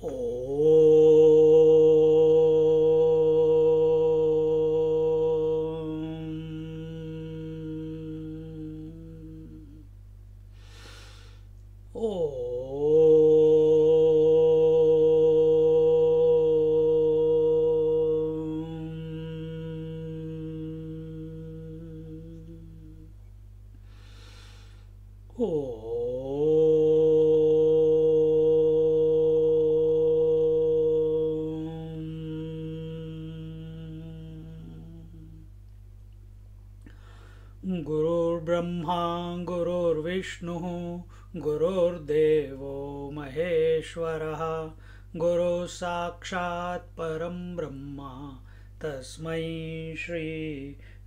お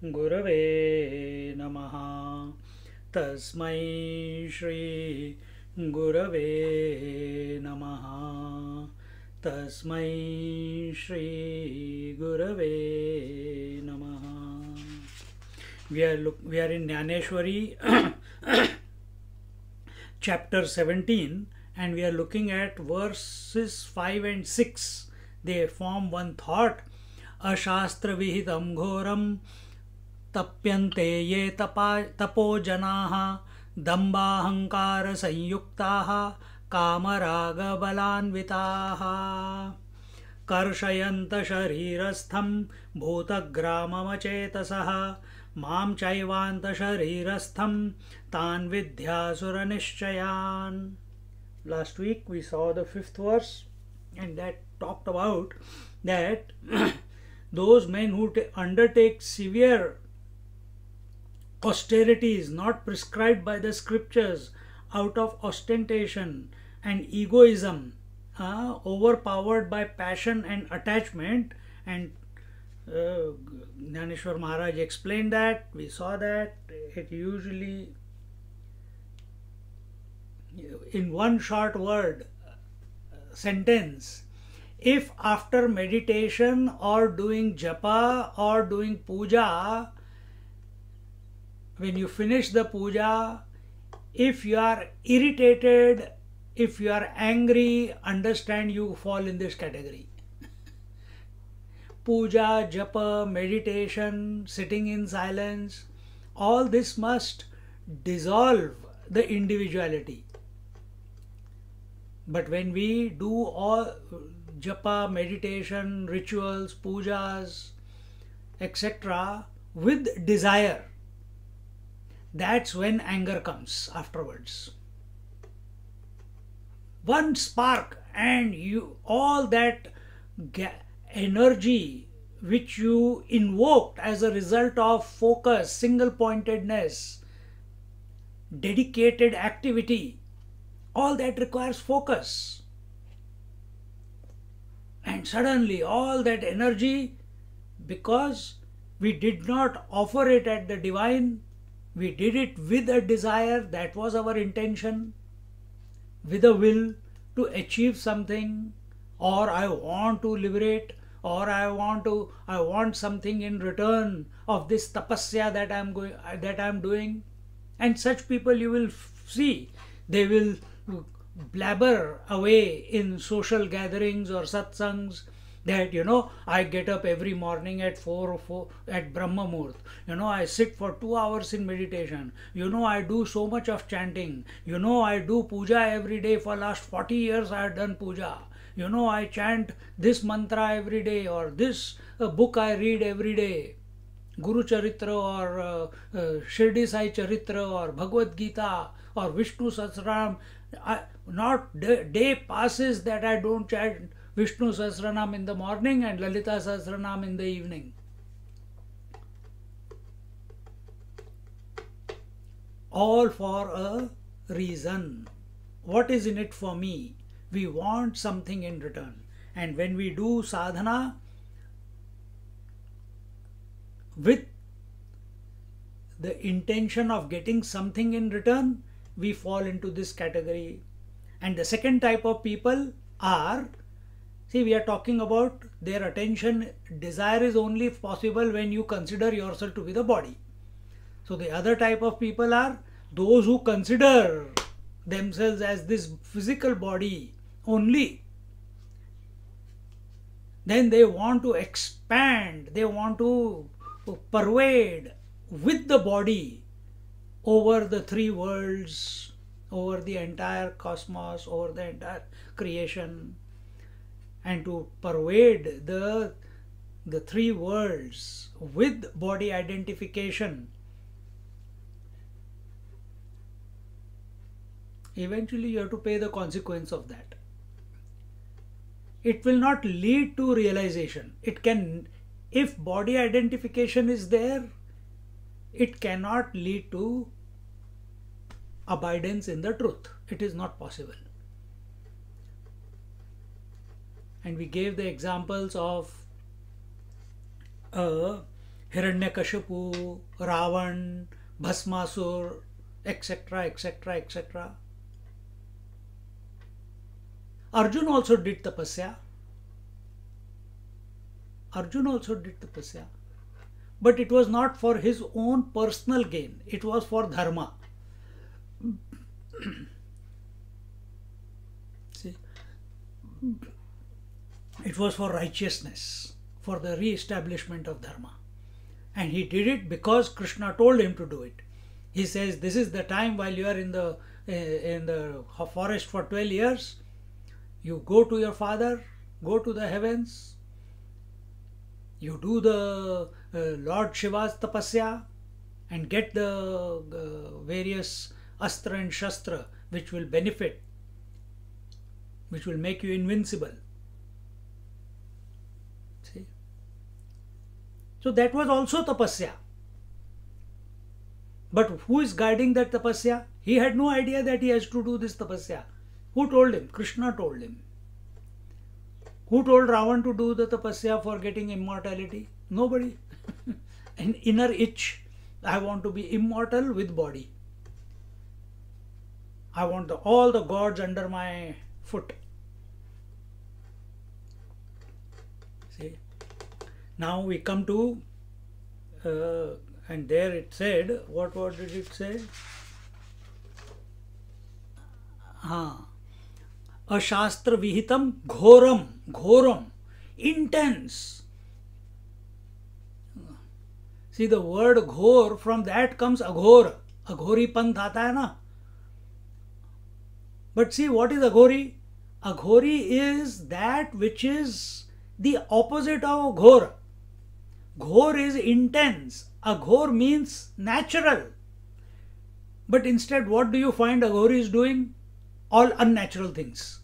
गुरवे नमः। तस्मै श्री गुरवे नमः। तस्म श्री गुरवे नमः। We are look we are in Dnyaneshwari chapter seventeen and we are looking at verses five and six they form one thought अशास्त्र विहित घोरम तप्यन्ते ये तपा, तपो जनाः, दम्बाहङ्कारसंयुक्ताः, कामरागबलान्विताः। कर्षयन्त शरीरस्थं भूतग्राममचेतसः, माँ चैवान्तशरीरस्थं तान् विद्यासुरनिश्चयान्। Last week we saw the fifth verse and that talked about that those men who undertake severe austerities not prescribed by the scriptures out of ostentation and egoism, uh, overpowered by passion and attachment. And uh, Maharaj explained that, we saw that. It usually, in one short word, sentence, if after meditation or doing japa or doing puja, when you finish the puja, if you are irritated, if you are angry, understand you fall in this category puja, japa, meditation, sitting in silence, all this must dissolve the individuality. But when we do all japa, meditation, rituals, pujas, etc., with desire, that's when anger comes afterwards. One spark, and you all that. Energy which you invoked as a result of focus, single pointedness, dedicated activity, all that requires focus. And suddenly, all that energy, because we did not offer it at the divine, we did it with a desire, that was our intention, with a will to achieve something, or I want to liberate or I want to I want something in return of this tapasya that I'm going that I'm doing. And such people you will see they will blabber away in social gatherings or satsangs that you know I get up every morning at 4 or 4 at Brahma Muhurt. You know I sit for 2 hours in meditation. You know I do so much of chanting. You know I do puja every day for last 40 years I have done puja you know i chant this mantra every day or this uh, book i read every day guru charitra or uh, uh, shirdi sai charitra or bhagavad gita or vishnu sahasranam not day, day passes that i don't chant vishnu sahasranam in the morning and lalita sahasranam in the evening all for a reason what is in it for me we want something in return. And when we do sadhana with the intention of getting something in return, we fall into this category. And the second type of people are see, we are talking about their attention. Desire is only possible when you consider yourself to be the body. So, the other type of people are those who consider themselves as this physical body only, then they want to expand, they want to pervade with the body over the three worlds, over the entire cosmos, over the entire creation, and to pervade the the three worlds with body identification. Eventually you have to pay the consequence of that. It will not lead to realization. It can if body identification is there it cannot lead to abidance in the truth. It is not possible and we gave the examples of uh, Hiranyakashipu, Ravan, Bhasmasur, etc., etc., etc. Arjun also did tapasya. Arjun also did tapasya. But it was not for his own personal gain, it was for dharma. See? It was for righteousness, for the re-establishment of dharma. And he did it because Krishna told him to do it. He says, "This is the time while you are in the in the forest for twelve years. You go to your father, go to the heavens. You do the uh, Lord Shiva's tapasya, and get the uh, various astra and shastra which will benefit, which will make you invincible." So that was also tapasya. But who is guiding that tapasya? He had no idea that he has to do this tapasya. Who told him? Krishna told him. Who told Ravan to do the tapasya for getting immortality? Nobody. An inner itch. I want to be immortal with body. I want the, all the gods under my foot. Now we come to, uh, and there it said, what, what did it say? Ah, Ashastra Vihitam Ghoram, Ghoram, intense. See the word ghor, from that comes aghor. Aghori panth aata hai na. But see what is aghori? Aghori is that which is the opposite of ghor. Ghor is intense. Aghor means natural. But instead, what do you find Aghori is doing? All unnatural things.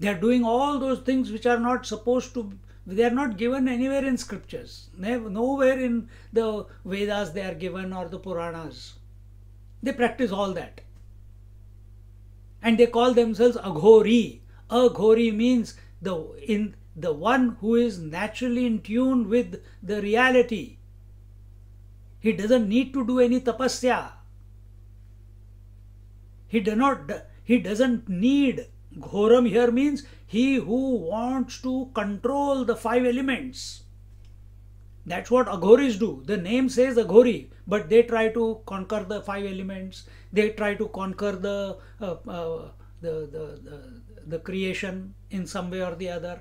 They are doing all those things which are not supposed to, they are not given anywhere in scriptures. Nowhere in the Vedas they are given or the Puranas. They practice all that. And they call themselves Aghori. Aghori means the in the one who is naturally in tune with the reality. He doesn't need to do any tapasya. He do not he doesn't need ghoram here means he who wants to control the five elements. That's what aghoris do. The name says aghori, but they try to conquer the five elements. They try to conquer the uh, uh, the, the, the the creation in some way or the other.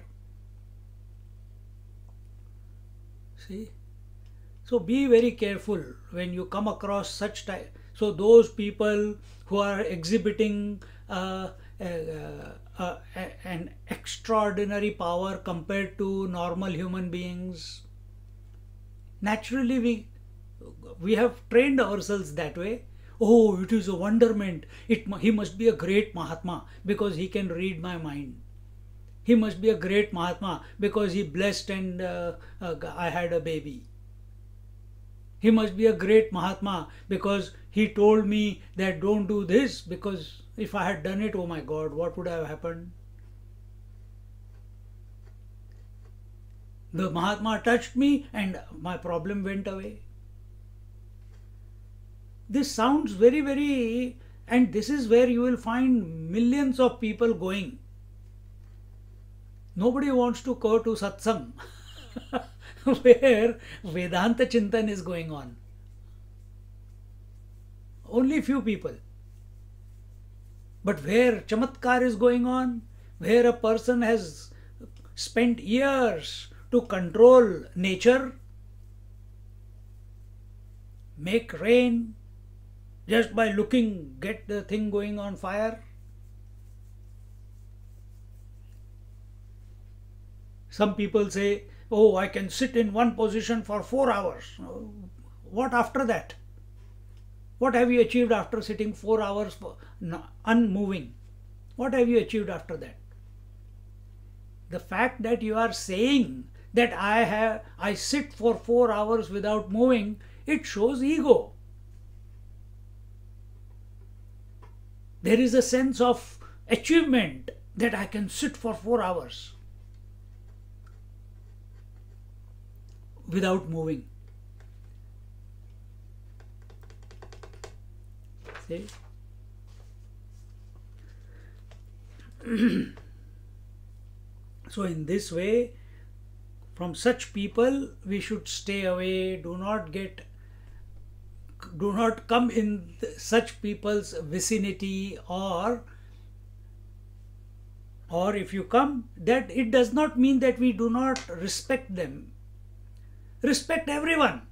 See? So be very careful when you come across such type. So those people who are exhibiting uh, uh, uh, an extraordinary power compared to normal human beings, naturally we we have trained ourselves that way. Oh, it is a wonderment. It he must be a great Mahatma because he can read my mind. He must be a great Mahatma because he blessed and uh, uh, I had a baby. He must be a great Mahatma because he told me that don't do this because if I had done it, oh my God, what would have happened? The Mahatma touched me and my problem went away. This sounds very, very, and this is where you will find millions of people going Nobody wants to go to satsang where Vedanta Chintan is going on. only few people. But where chamatkar is going on, where a person has spent years to control nature, make rain just by looking, get the thing going on fire. Some people say, Oh, I can sit in one position for four hours. What after that? What have you achieved after sitting four hours unmoving? What have you achieved after that? The fact that you are saying that I have I sit for four hours without moving, it shows ego. There is a sense of achievement that I can sit for four hours. Without moving. See? so, in this way, from such people, we should stay away, do not get do not come in such people's vicinity or or if you come that it does not mean that we do not respect them respect everyone.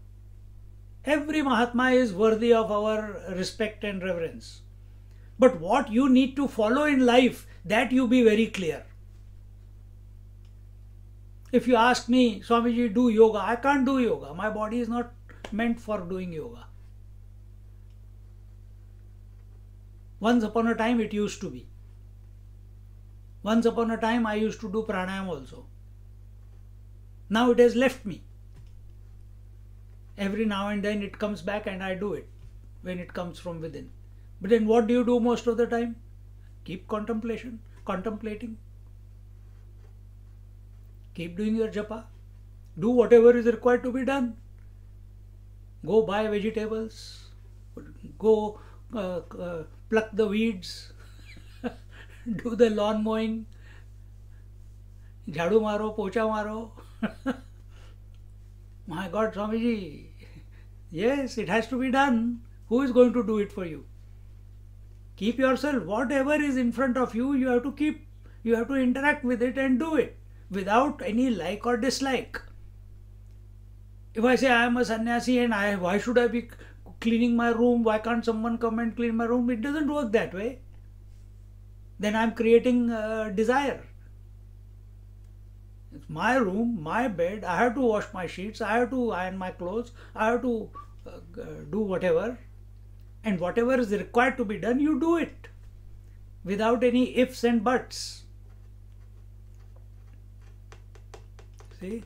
Every Mahatma is worthy of our respect and reverence. But what you need to follow in life, that you be very clear. If you ask me, Swamiji, do yoga, I can't do yoga. My body is not meant for doing yoga. Once upon a time, it used to be. Once upon a time, I used to do pranayam also. Now it has left me every now and then it comes back and I do it when it comes from within. But then what do you do most of the time? Keep contemplation, contemplating. Keep doing your japa. Do whatever is required to be done. Go buy vegetables. Go uh, uh, pluck the weeds. do the lawn mowing. Jhadu maro, pocha maro. My God, Swamiji, yes, it has to be done. Who is going to do it for you? Keep yourself, whatever is in front of you, you have to keep, you have to interact with it and do it without any like or dislike. If I say I am a sannyasi and I, why should I be cleaning my room? Why can't someone come and clean my room? It doesn't work that way. Then I'm creating a desire. It's my room, my bed. I have to wash my sheets. I have to iron my clothes. I have to uh, do whatever. And whatever is required to be done, you do it without any ifs and buts. See?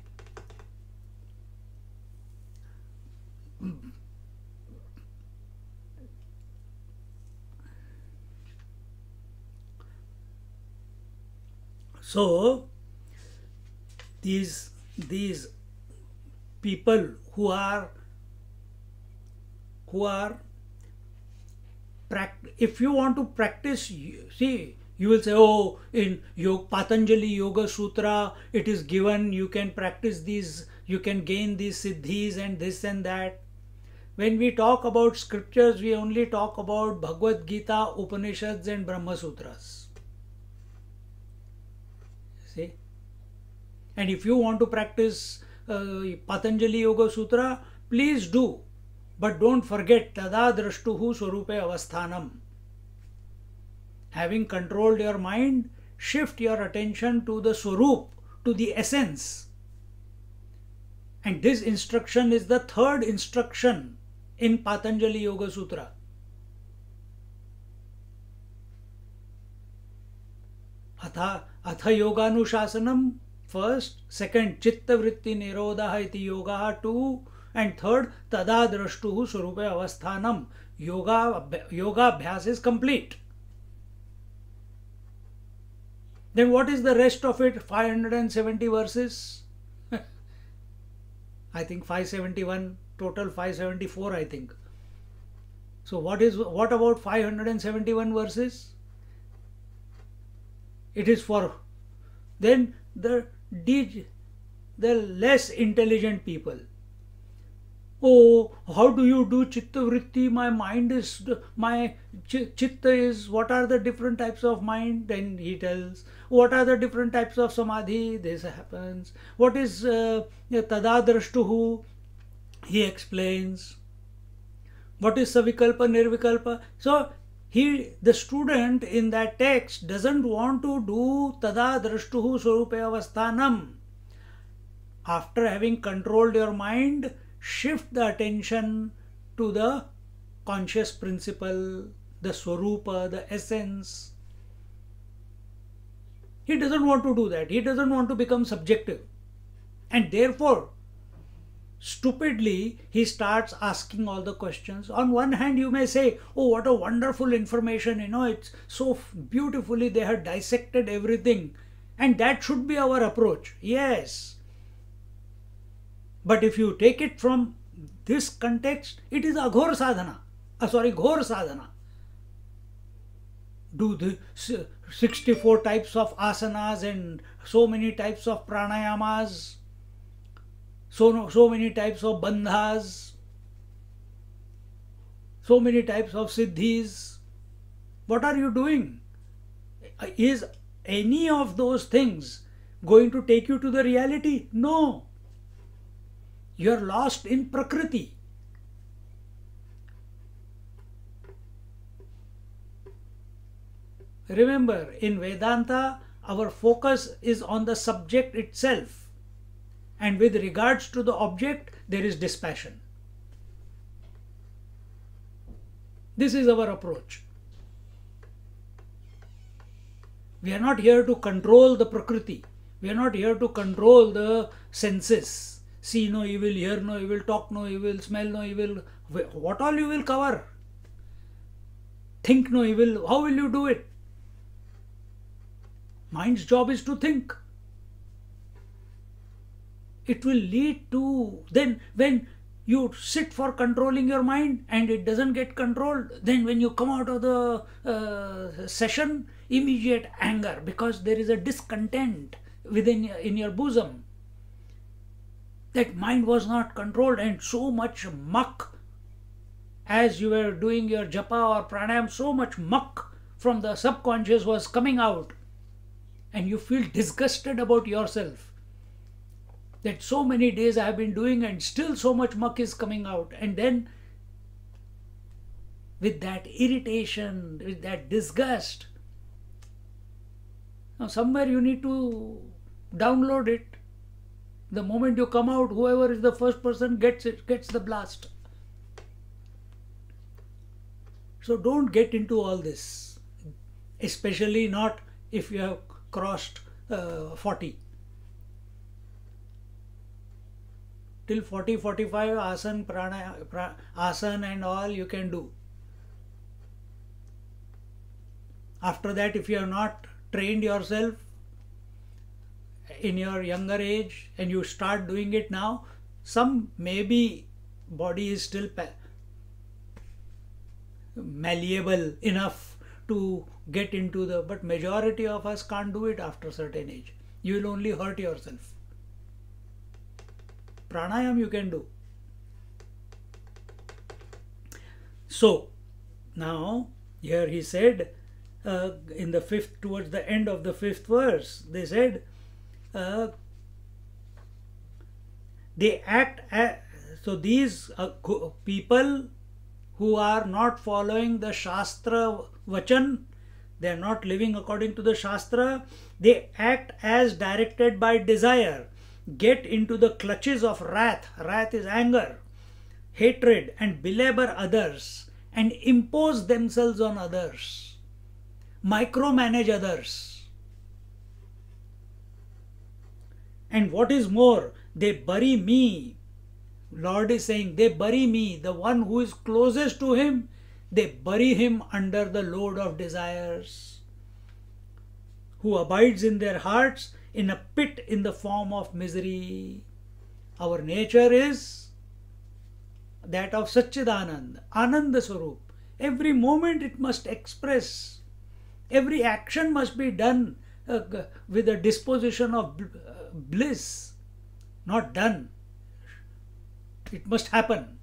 So, these these people who are who are if you want to practice see you will say oh in Yog, patanjali yoga sutra it is given you can practice these you can gain these siddhis and this and that. When we talk about scriptures we only talk about bhagavad gita upanishads and brahma sutras And if you want to practice uh, Patanjali Yoga Sutra, please do. But don't forget Tada Drashtuhu Swarupe Avasthanam. Having controlled your mind, shift your attention to the Swarup, to the essence. And this instruction is the third instruction in Patanjali Yoga Sutra. अथ अथ योगानुशासनम First second चित्त वृत्ति निरोधा yoga two and third तदा दृष्टु स्वरूप अवस्थानम योगा योगाभ्यास is complete then what is the rest of it 570 verses I think 571 total 574 I think so what is what about 571 verses it is for then the did the less intelligent people. oh how do you do chitta vritti my mind is my ch- chitta is what are the different types of mind? Then he tells what are the different types of samadhi? This happens. What is uh, tadadrashtuhu he explains. What is savikalpa nirvikalpa? So he the student in that text doesn't want to do tadadrashtuhu swarupe avasthanam after having controlled your mind shift the attention to the conscious principle, the swarupa, the essence. He doesn't want to do that. He doesn't want to become subjective. And therefore, stupidly, he starts asking all the questions. On one hand, you may say, Oh, what a wonderful information! You know, it's so beautifully they have dissected everything. And that should be our approach. Yes, but if you take it from this context, it is aghor sadhana. Uh, sorry, ghor sadhana. Do the 64 types of asanas and so many types of pranayamas, so, so many types of bandhas, so many types of siddhis. What are you doing? Is any of those things going to take you to the reality? No you are lost in Prakriti. Remember, in Vedanta, our focus is on the subject itself, and with regards to the object, there is dispassion. This is our approach. We are not here to control the Prakriti, we are not here to control the senses see no evil, hear no evil, talk no evil, smell no evil. What all you will cover? Think no evil. How will you do it? Mind's job is to think. It will lead to then when you sit for controlling your mind and it doesn't get controlled, then when you come out of the uh, session, immediate anger because there is a discontent within in your bosom. That mind was not controlled and so much muck as you were doing your japa or pranayam so much muck from the subconscious was coming out. And you feel disgusted about yourself that so many days I have been doing and still so much muck is coming out and then with that irritation with that disgust now somewhere you need to download it the moment you come out, whoever is the first person gets it, gets the blast. So don't get into all this, especially not if you have crossed uh, 40. Till 40, 45, asan, prana, pra, asan and all you can do. After that, if you have not trained yourself, in your younger age and you start doing it now, some maybe body is still malleable enough to get into the but majority of us can't do it after certain age you will only hurt yourself pranayam you can do. So now here he said uh, in the fifth towards the end of the fifth verse they said uh, they act as, so these uh, people who are not following the shastra vachan they are not living according to the shastra they act as directed by desire get into the clutches of wrath wrath is anger hatred and belabor others and impose themselves on others micromanage others And what is more, they bury me. Lord is saying, they bury me, the one who is closest to him, they bury him under the load of desires. Who abides in their hearts in a pit in the form of misery. Our nature is that of Satchidanand, Ananda Swarup. Every moment it must express. Every action must be done uh, with a disposition of bliss, not done. It must happen.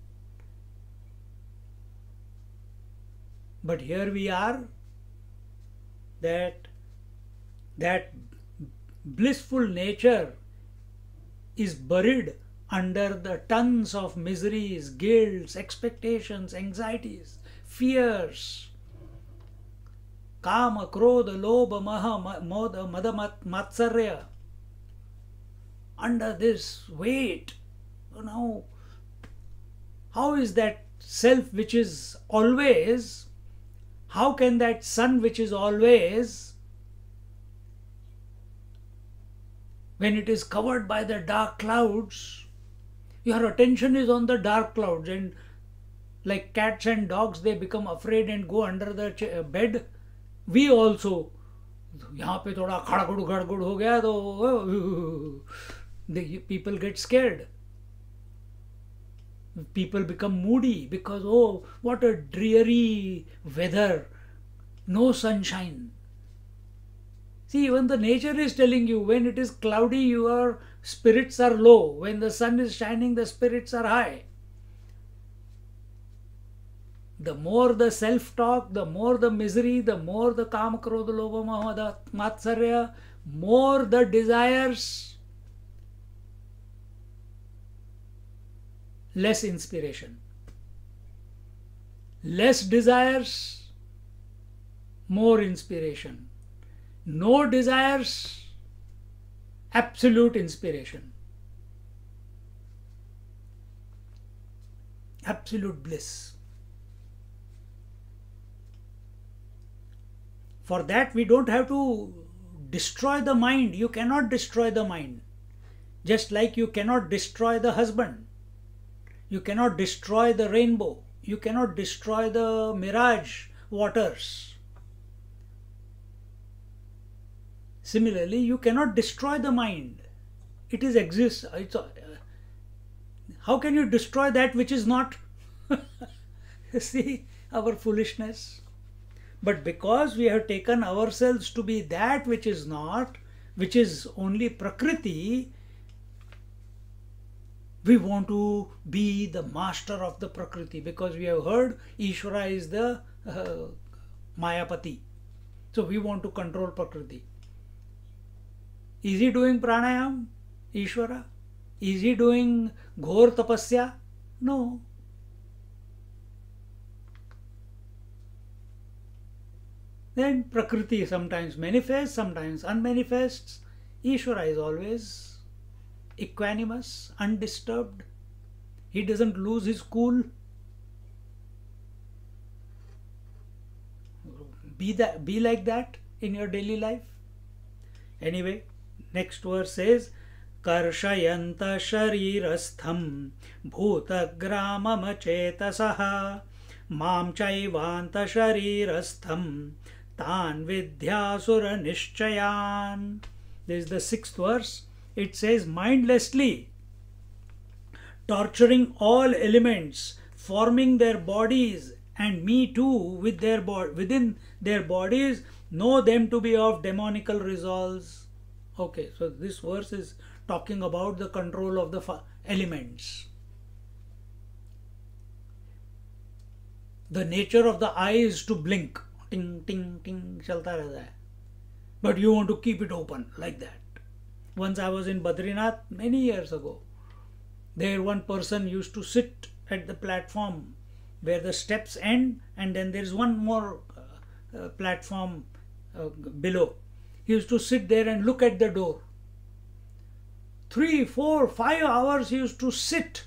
But here we are that that blissful nature is buried under the tons of miseries, guilts, expectations, anxieties, fears. Kama, Krodha, Lobha, Moha, Moda, Mada, Matsarya. Under this weight, you know, how is that self which is always, how can that sun which is always when it is covered by the dark clouds, your attention is on the dark clouds and like cats and dogs they become afraid and go under the uh, bed we also यहाँ पे थोड़ा खड़गुड़ खड़गुड़ हो गया तो the people get scared people become moody because oh what a dreary weather no sunshine See, even the nature is telling you when it is cloudy, your spirits are low. When the sun is shining, the spirits are high. The more the self talk, the more the misery, the more the kama, krodha, matsarya, more the desires, less inspiration. Less desires, more inspiration no desires, absolute inspiration, absolute bliss. For that, we don't have to destroy the mind. You cannot destroy the mind. Just like you cannot destroy the husband, you cannot destroy the rainbow, you cannot destroy the mirage waters Similarly, you cannot destroy the mind. It is exists. It's, uh, how can you destroy that which is not? See our foolishness. But because we have taken ourselves to be that which is not, which is only Prakriti, we want to be the master of the Prakriti because we have heard Ishvara is the uh, Mayapati. So we want to control Prakriti. Is he doing pranayam, Ishvara? Is he doing ghor tapasya? No. Then Prakriti sometimes manifests, sometimes unmanifests. Ishvara is always equanimous, undisturbed. He doesn't lose his cool. Be that be like that in your daily life. Anyway, Next verse says, कर्षयन्त शरीरस्थं भूतग्राममचेतसः मां चैवान्तशरीरस्थं तान् विद्यासुरनिश्चयान् This is the sixth verse. It says, mindlessly torturing all elements, forming their bodies and me too with their bo- within their bodies, know them to be of demonical resolves Okay, so this verse is talking about the control of the elements. The nature of the eye is to blink. Ting, ting, ting, chalta rehta hai. But you want to keep it open like that. Once I was in Badrinath many years ago. There one person used to sit at the platform where the steps end and then there is one more uh, uh, platform uh, below he used to sit there and look at the door. Three, four, five hours he used to sit,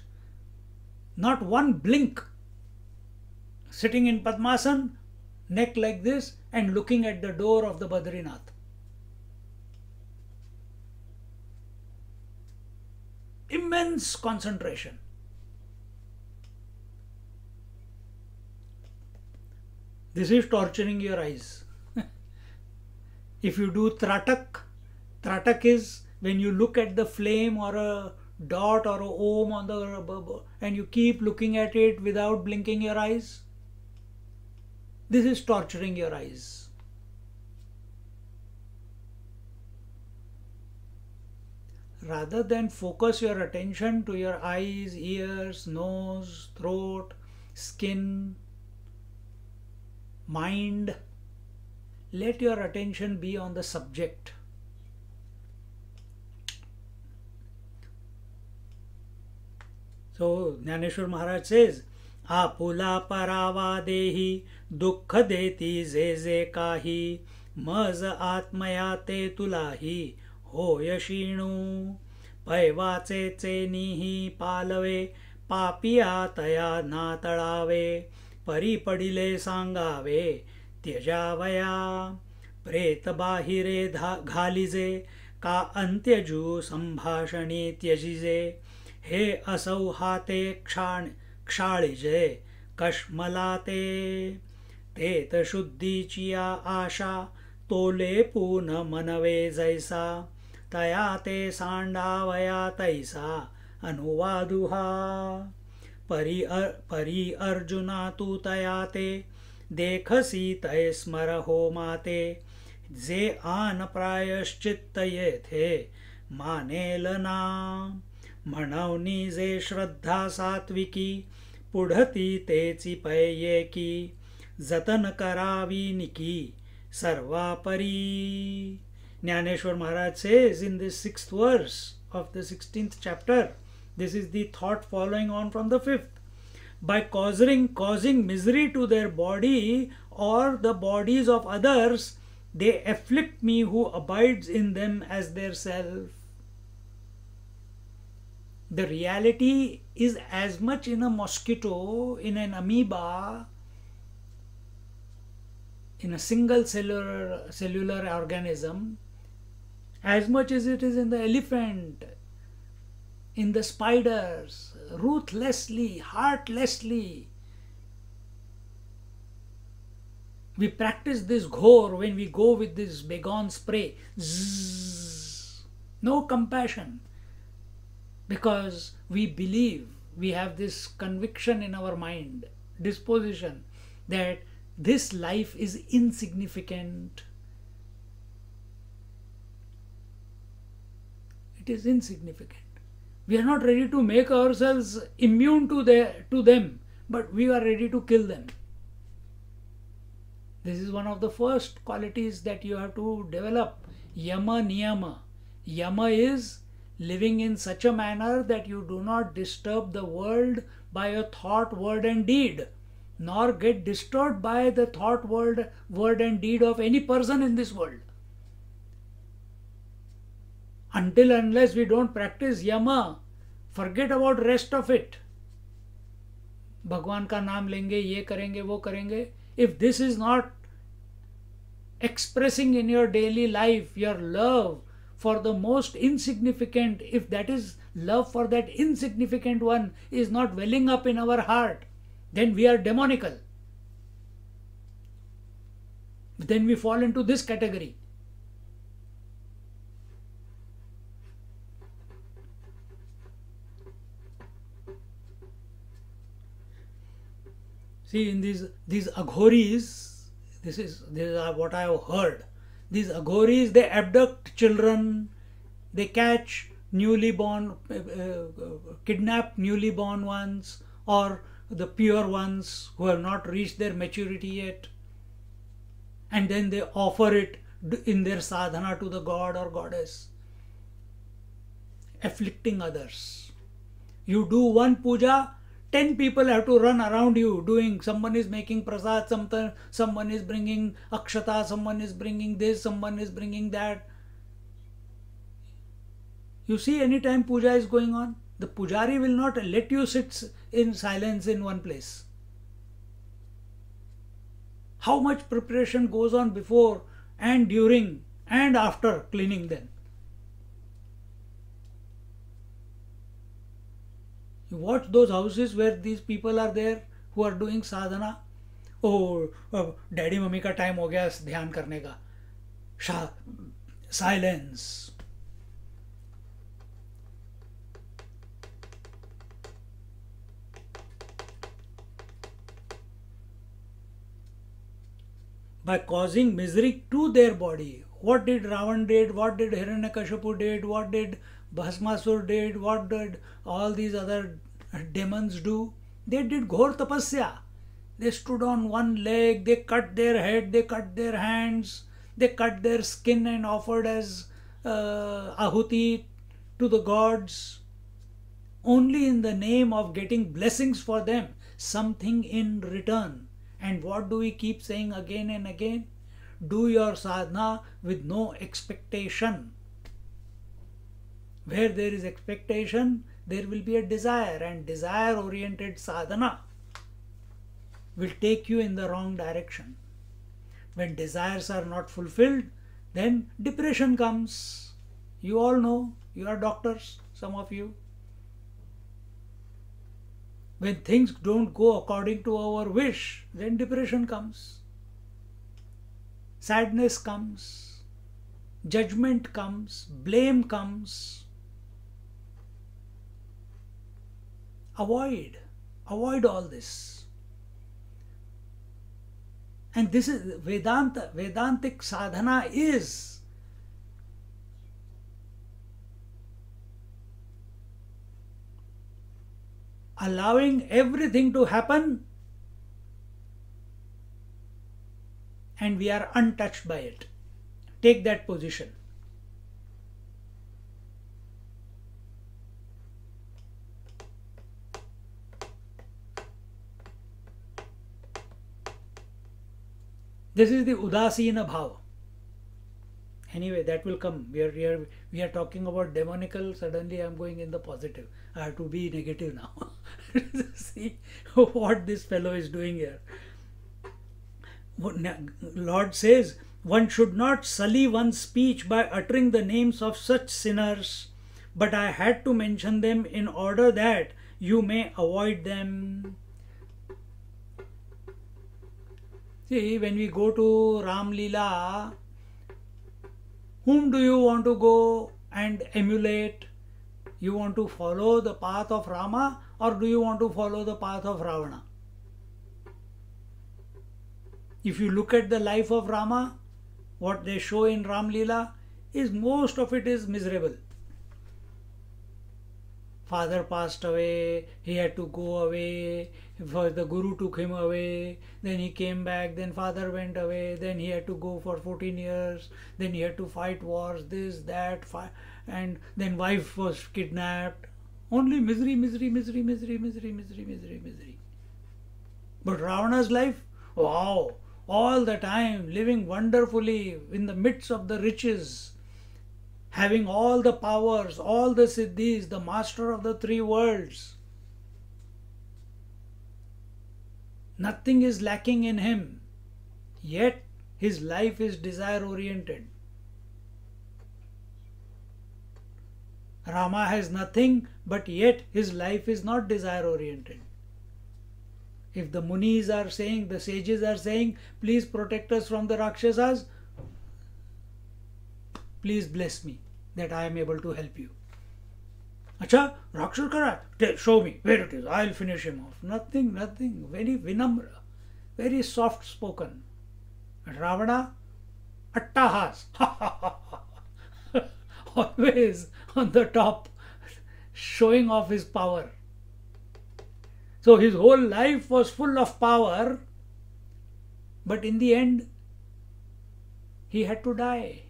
not one blink, sitting in Padmasan, neck like this, and looking at the door of the Badrinath. Immense concentration. This is torturing your eyes. If you do tratak, tratak is when you look at the flame or a dot or a om on the and you keep looking at it without blinking your eyes. This is torturing your eyes. rather than focus your attention to your eyes, ears, nose, throat, skin, mind, let your attention be on the subject. So Jnaneshwar Maharaj says, आपुला परावा देही दुःख देती जे जे काही मज आत्मया ते तुलाही होय शिणू पैवाचे चेनीही पालवे पापिया तया ना तळावे परी पडिले सांगावे त्यजावया। धा घालिजे का अंत्यजू संभाषणी त्यजिजे। हे असौ हाते क्षाण क्षाळिजे कश्मला ते तेत शुद्धीची आशा तोले पून मनवे जैसा। तया ते सांडावया तैसा अनुवादुहा। परी अर, परी अर्जुना तू तया ते देख सी तय स्मर हो माते। जे आन प्रायश्चित ये थे मानेल ना जे श्रद्धा सात्विकी, पुढती ते पैये की। जतन करावी निकी, सर्वापरी। Dnyaneshwar Maharaj says in this verse of the sixteenth chapter this is that following on from the fifth By causing, causing misery to their body or the bodies of others, they afflict me who abides in them as their self. The reality is as much in a mosquito, in an amoeba, in a single cellular, cellular organism, as much as it is in the elephant, in the spiders, ruthlessly, heartlessly. We practice this ghor when we go with this Baygon spray. Zzz, no compassion. Because we believe, we have this conviction in our mind, disposition, that this life is insignificant. It is insignificant. We are not ready to make ourselves immune to, their, to them, but we are ready to kill them. This is one of the first qualities that you have to develop. Yama Niyama. Yama is living in such a manner that you do not disturb the world by your thought, word, and deed, nor get disturbed by the thought, word, word, and deed of any person in this world Until unless we don't practice yama, forget about rest of it. भगवान का नाम लेंगे ये करेंगे वो करेंगे if this is not expressing in your daily life your love for the most insignificant, if that is love for that insignificant one is not welling up in our heart, then we are demonical. Then we fall into this category. See, in these these aghoris, this is this is what I have heard. These aghoris they abduct children, they catch newly born, uh, uh, kidnap newly born ones, or the pure ones who have not reached their maturity yet, and then they offer it in their sadhana to the god or goddess, afflicting others. You do one puja, 10 people have to run around you doing someone is making prasad sometime someone is bringing akshata someone is bringing this someone is bringing that. You see anytime puja is going on the pujari will not let you sit in silence in one place. How much preparation goes on before and during and after cleaning them You watch those houses where these people are there who are doing sadhana. Oh, daddy mummy का time हो गया ध्यान करने का silence by causing misery to their body what did ravan did what did hiranyakashipu did what did Bhasmasur did, what did all these other demons do? They did Ghor Tapasya. They stood on one leg, they cut their head, they cut their hands, they cut their skin and offered as uh, ahuti to the gods, only in the name of getting blessings for them, something in return. And what do we keep saying again and again? Do your sadhana with no expectation. Where there is expectation, there will be a desire, and desire oriented sadhana will take you in the wrong direction. When desires are not fulfilled, then depression comes. You all know, you are doctors, some of you. When things don't go according to our wish, then depression comes. Sadness comes. Judgment comes. Blame comes. Avoid. Avoid all this. And this is Vedanta, Vedantic sadhana is allowing everything to happen and we are untouched by it. Take that position. This is the Udasina Bhava. Anyway, that will come. We are, we are, we are talking about demonical. Suddenly, I am going in the positive. I have to be negative now. See what this fellow is doing here. Lord says, one should not sully one's speech by uttering the names of such sinners, but I had to mention them in order that you may avoid them. See, when we go to Ram Leela, whom do you want to go and emulate? You want to follow the path of Rama or do you want to follow the path of Ravana? If you look at the life of Rama, what they show in Ram Leela is most of it is miserable father passed away, he had to go away, for the guru took him away, then he came back, then father went away, then he had to go for 14 years, then he had to fight wars, this, that, and then wife was kidnapped. Only misery, misery, misery, misery, misery, misery, misery, misery. But Ravana's life, wow, all the time living wonderfully in the midst of the riches having all the powers, all the siddhis, the master of the three worlds. Nothing is lacking in him, yet his life is desire oriented. Rama has nothing, but yet his life is not desire oriented. If the munis are saying, the sages are saying, please protect us from the Rakshasas, please bless me that I am able to help you. Acha, Rakshar Kara, show me where it is. I'll finish him off. Nothing, nothing. Very vinamra, very soft spoken. Ravana, attahas. Always on the top, showing off his power. So his whole life was full of power, but in the end, he had to die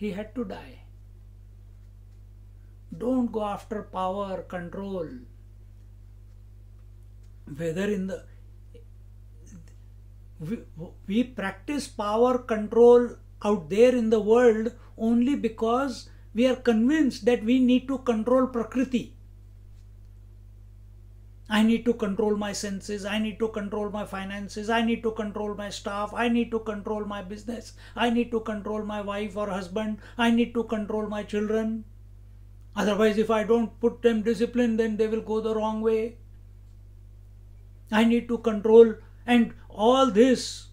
he had to die. Don't go after power, control. Whether in the we, we practice power control out there in the world only because we are convinced that we need to control Prakriti. I need to control my senses. I need to control my finances. I need to control my staff. I need to control my business. I need to control my wife or husband. I need to control my children. Otherwise, if I don't put them discipline, then they will go the wrong way. I need to control, and all this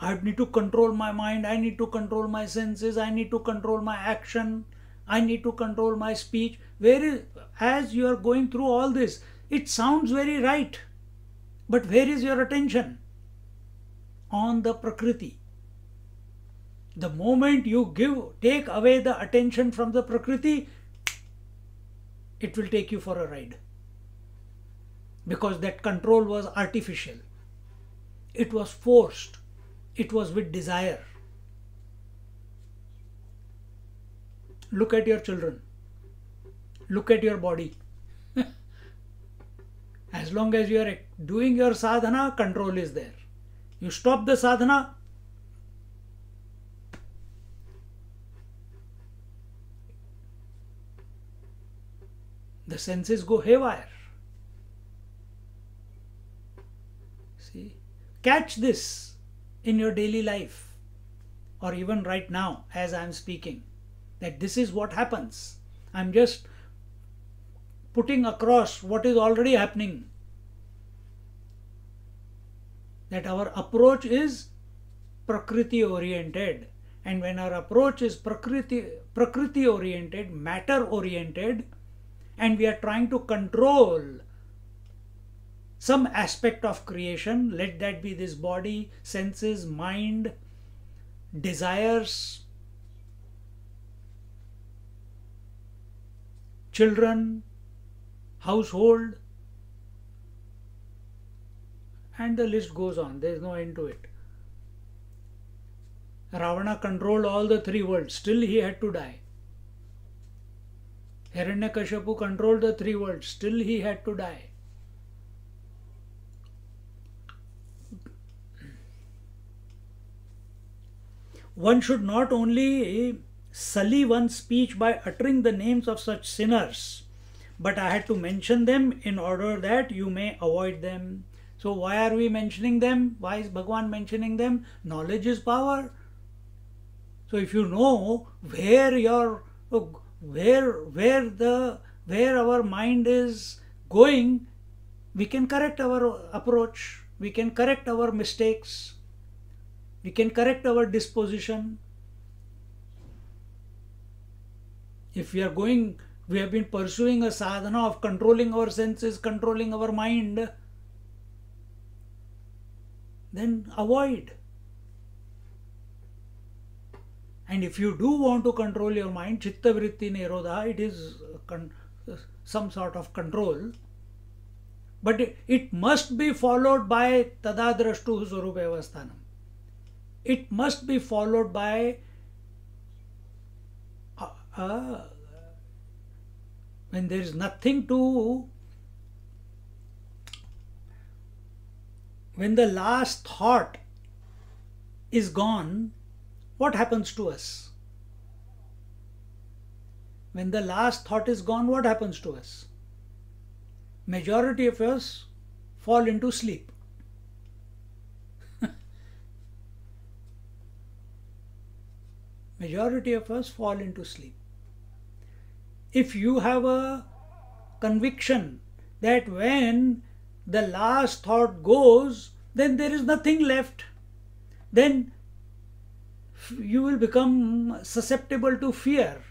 I need to control my mind. I need to control my senses. I need to control my action. I need to control my speech. Where is, as you are going through all this, it sounds very right, but where is your attention? On the Prakriti. The moment you give, take away the attention from the Prakriti, it will take you for a ride. Because that control was artificial. It was forced. It was with desire. Look at your children. Look at your body. As long as you are doing your sadhana, control is there. You stop the sadhana, the senses go haywire. See, catch this in your daily life or even right now as I am speaking that this is what happens. I'm just putting across what is already happening. That our approach is prakriti oriented. And when our approach is prakriti, prakriti oriented, matter oriented, and we are trying to control some aspect of creation, let that be this body, senses, mind, desires, children, household, and the list goes on. There is no end to it. Ravana controlled all the three worlds, still he had to die. Hiranyakashipu controlled the three worlds, still he had to die. One should not only sully one's speech by uttering the names of such sinners, but I had to mention them in order that you may avoid them. So, why are we mentioning them? Why is Bhagwan mentioning them? Knowledge is power. So, if you know where your oh, where where the where our mind is going we can correct our approach we can correct our mistakes we can correct our disposition if we are going we have been pursuing a sadhana of controlling our senses controlling our mind then avoid and if you do want to control your mind, chitta vritti nirodha, it is some sort of control. But it must be followed by tadadrashtu avasthanam. It must be followed by when there is nothing to when the last thought is gone what happens to us? When the last thought is gone, what happens to us? Majority of us fall into sleep. Majority of us fall into sleep. If you have a conviction that when the last thought goes, then there is nothing left, then you will become susceptible to fear.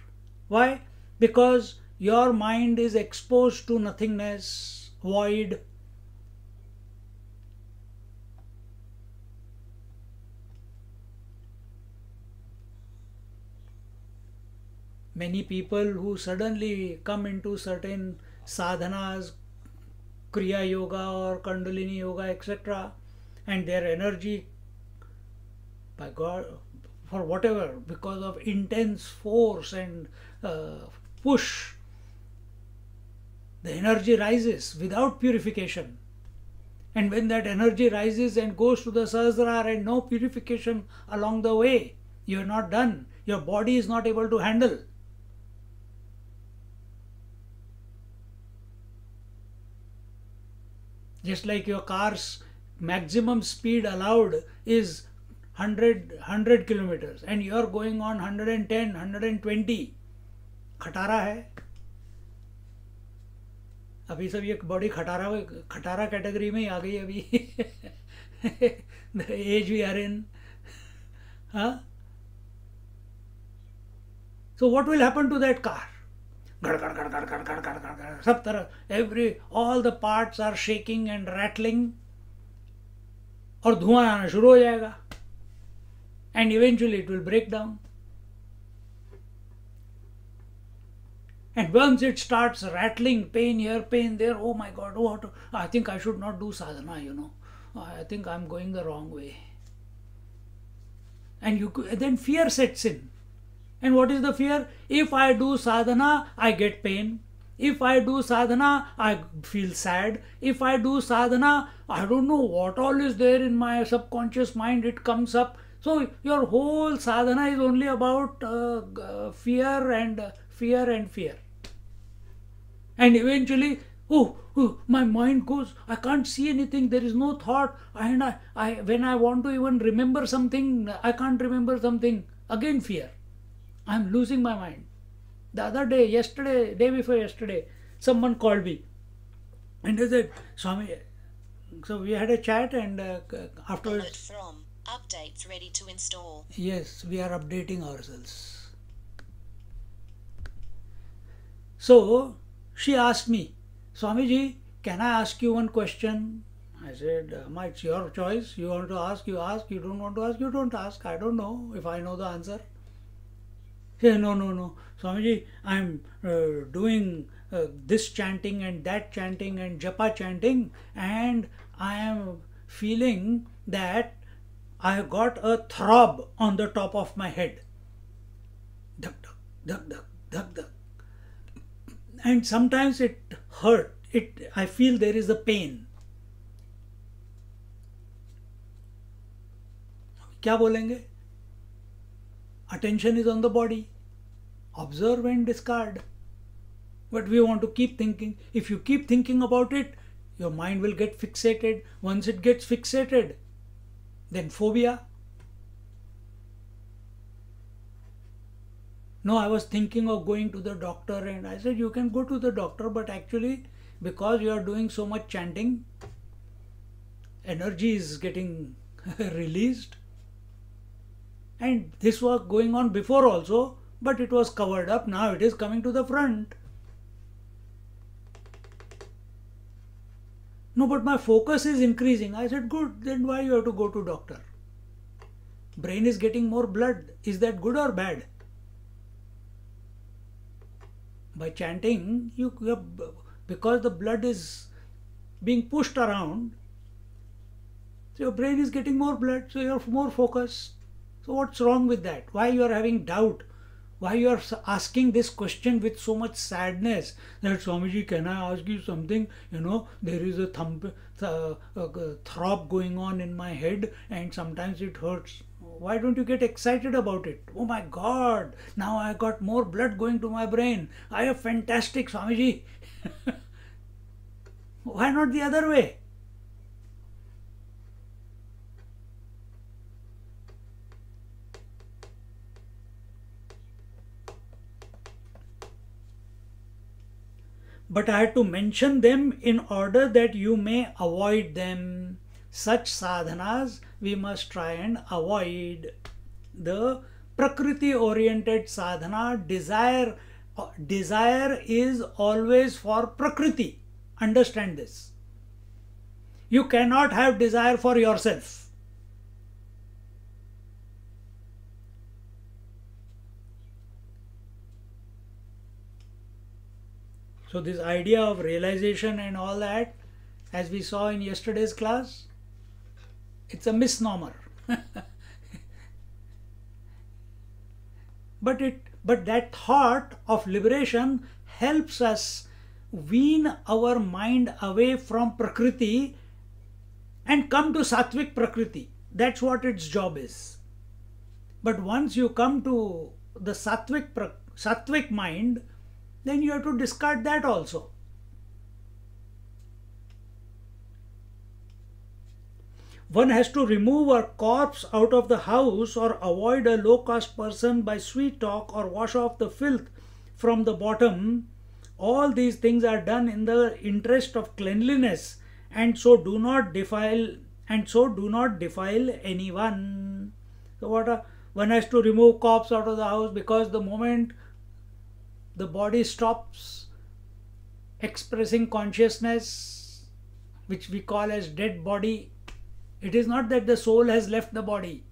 Why? Because your mind is exposed to nothingness, void. Many people who suddenly come into certain sadhanas, Kriya Yoga or Kundalini Yoga, etc., and their energy by God for whatever because of intense force and uh, push the energy rises without purification and when that energy rises and goes to the sahasrara and no purification along the way you are not done your body is not able to handle just like your car's maximum speed allowed is 100 100 kilometers and you are going on 110 120 खटारा है अभी सब ये body खटारा खटारा category में ही आ गई अभी एज वी आर इन हाँ so what will happen to that car गड़ गड़ गड़ गड़ गड़ गड़ गड़ गड़ गड़ सब तरह every all the parts are shaking and rattling और धुआँ आना शुरू हो जाएगा and eventually it will break down. And once it starts rattling, pain here, pain there, oh my God, what? I think I should not do sadhana, you know. I think I'm going the wrong way. And you and then fear sets in. And what is the fear? If I do sadhana, I get pain. If I do sadhana, I feel sad. If I do sadhana, I don't know what all is there in my subconscious mind, it comes up. So your whole sadhana is only about uh, fear and uh, fear and fear. And eventually, oh, oh, my mind goes, I can't see anything, there is no thought. And I, I, when I want to even remember something, I can't remember something. Again, fear. I'm losing my mind. The other day, yesterday, day before yesterday, someone called me and they said, Swami, so we had a chat and uh, afterwards. From updates ready to install. Yes, we are updating ourselves. So she asked me, Swamiji, can I ask you one question? I said, Ma, it's your choice. You want to ask, you ask. You don't want to ask, you don't ask. I don't know if I know the answer. Say, no, no, no. Swamiji, I'm uh, doing uh, this chanting and that chanting and japa chanting, and I am feeling that I have got a throb on the top of my head. Duck, duck, duck, duck, duck, duck. And sometimes it hurt. It I feel there is a pain. क्या बोलेंगे attention is on the body. Observe and discard. But we want to keep thinking. If you keep thinking about it, your mind will get fixated. Once it gets fixated, then phobia. No, I was thinking of going to the doctor, and I said, You can go to the doctor, but actually, because you are doing so much chanting, energy is getting released and this was going on before also, but it was covered up. Now it is coming to the front. No, but my focus is increasing. I said, good, then why you have to go to doctor? Brain is getting more blood. Is that good or bad? By chanting, you, you have, because the blood is being pushed around, so your brain is getting more blood, so you're more focused. So what's wrong with that? Why you are having doubt? Why you are asking this question with so much sadness that Swamiji, can I ask you something? You know, there is a thump, th- uh, throb going on in my head and sometimes it hurts. Why don't you get excited about it? Oh my God, now I got more blood going to my brain. I am fantastic, Swamiji. Why not the other way? But I had to mention them in order that you may avoid them. Such sadhanas we must try and avoid. The prakriti oriented sadhana desire uh, desire is always for prakriti. Understand this. You cannot have desire for yourself. So, this idea of realization and all that, as we saw in yesterday's class, it's a misnomer. but it but that thought of liberation helps us wean our mind away from prakriti and come to sattvic prakriti that's what its job is but once you come to the sattvic sattvic mind then you have to discard that also. One has to remove a corpse out of the house or avoid a low caste person by sweet talk or wash off the filth from the bottom. All these things are done in the interest of cleanliness and so do not defile and so do not defile anyone. So what a, one has to remove corpse out of the house because the moment the body stops expressing consciousness, which we call as dead body. It is not that the soul has left the body.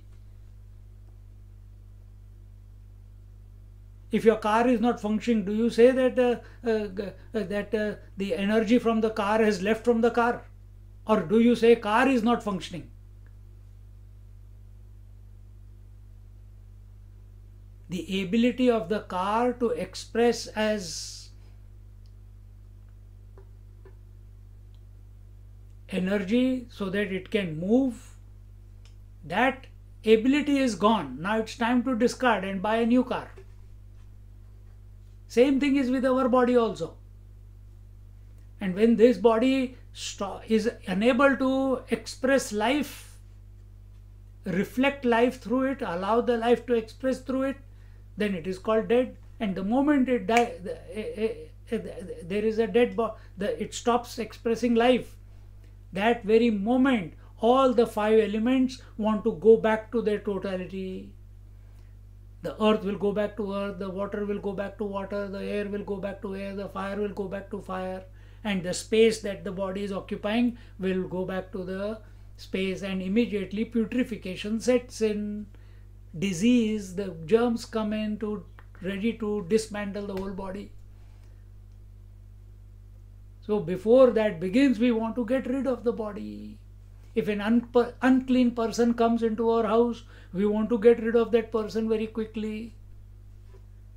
If your car is not functioning, do you say that uh, uh, uh that uh, the energy from the car has left from the car, or do you say car is not functioning? The ability of the car to express as energy so that it can move that ability is gone. Now it's time to discard and buy a new car. Same thing is with our body also. And when this body is unable to express life reflect life through it allow the life to express through it then it is called dead. And the moment it die eh, eh, eh, there is a dead body it stops expressing life. That very moment all the five elements want to go back to their totality. The earth will go back to earth the water will go back to water the air will go back to air the fire will go back to fire. And the space that the body is occupying will go back to the space and immediately putrefaction sets in disease, the germs come in to ready to dismantle the whole body. So before that begins, we want to get rid of the body. If an un unclean person comes into our house, we want to get rid of that person very quickly.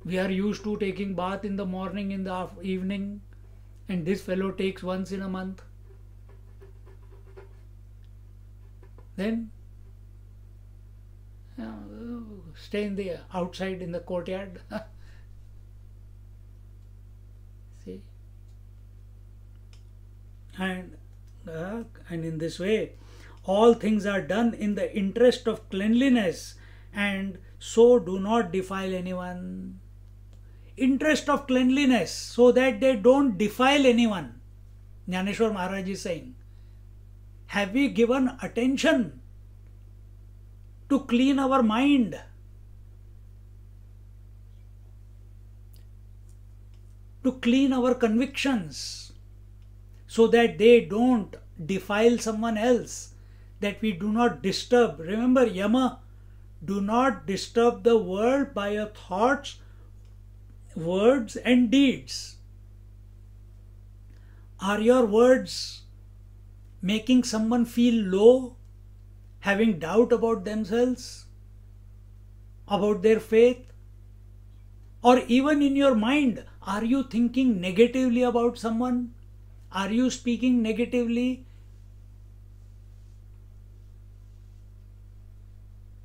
We are used to taking bath in the morning, in the evening, and this fellow takes once in a month. Then stay in the outside in the courtyard. See, and uh, and in this way, all things are done in the interest of cleanliness, and so do not defile anyone. Interest of cleanliness, so that they don't defile anyone. Jnaneshwar Maharaj is saying, have we given attention to clean our mind. To clean our convictions so that they don't defile someone else, that we do not disturb. Remember, Yama, do not disturb the world by your thoughts, words, and deeds. Are your words making someone feel low? Having doubt about themselves, about their faith? Or even in your mind, are you thinking negatively about someone? Are you speaking negatively?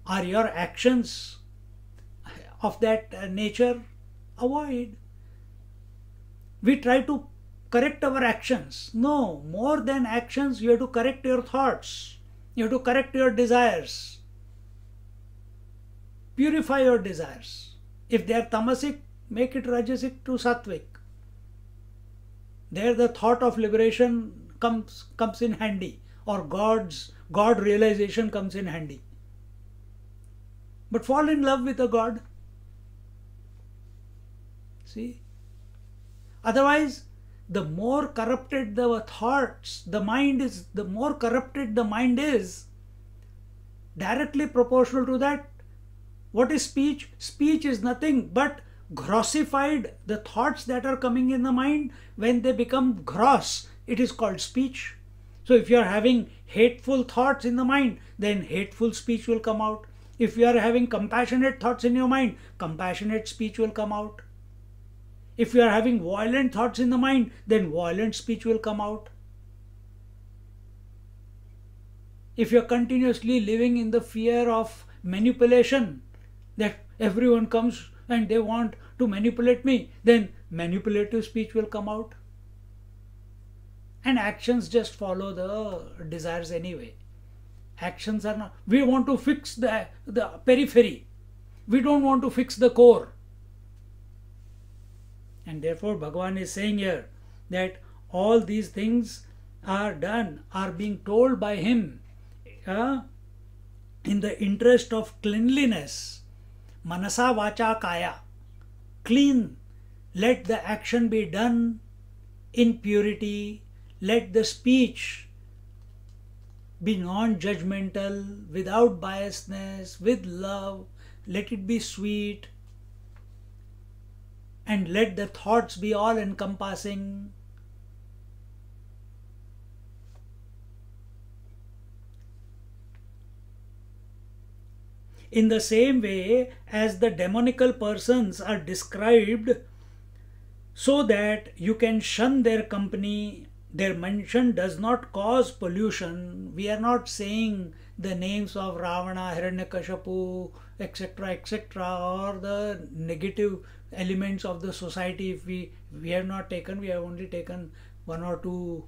Are your actions of that nature? Avoid. We try to correct our actions. No, more than actions, you have to correct your thoughts. You have to correct your desires. Purify your desires. If they are tamasic, make it rajasic to sattvic. There the thought of liberation comes comes in handy or God's God realization comes in handy. But fall in love with a God. See? Otherwise, the more corrupted the thoughts, the mind is, the more corrupted the mind is, directly proportional to that, what is speech? Speech is nothing but grossified, the thoughts that are coming in the mind, when they become gross, it is called speech. So if you are having hateful thoughts in the mind, then hateful speech will come out. If you are having compassionate thoughts in your mind, compassionate speech will come out. If you are having violent thoughts in the mind, then violent speech will come out. If you are continuously living in the fear of manipulation, that everyone comes and they want to manipulate me, then manipulative speech will come out. And actions just follow the desires anyway. Actions are not. We want to fix the, the periphery. We don't want to fix the core. And therefore, Bhagavan is saying here that all these things are done, are being told by him uh, in the interest of cleanliness. Manasa vacha kaya. Clean. Let the action be done in purity. Let the speech be non judgmental, without biasness, with love. Let it be sweet and let the thoughts be all encompassing. In the same way as the demonical persons are described so that you can shun their company, their mention does not cause pollution. We are not saying the names of Ravana, Hiranyakashipu, etc., etc., or the negative elements of the society. If we we have not taken, we have only taken one or two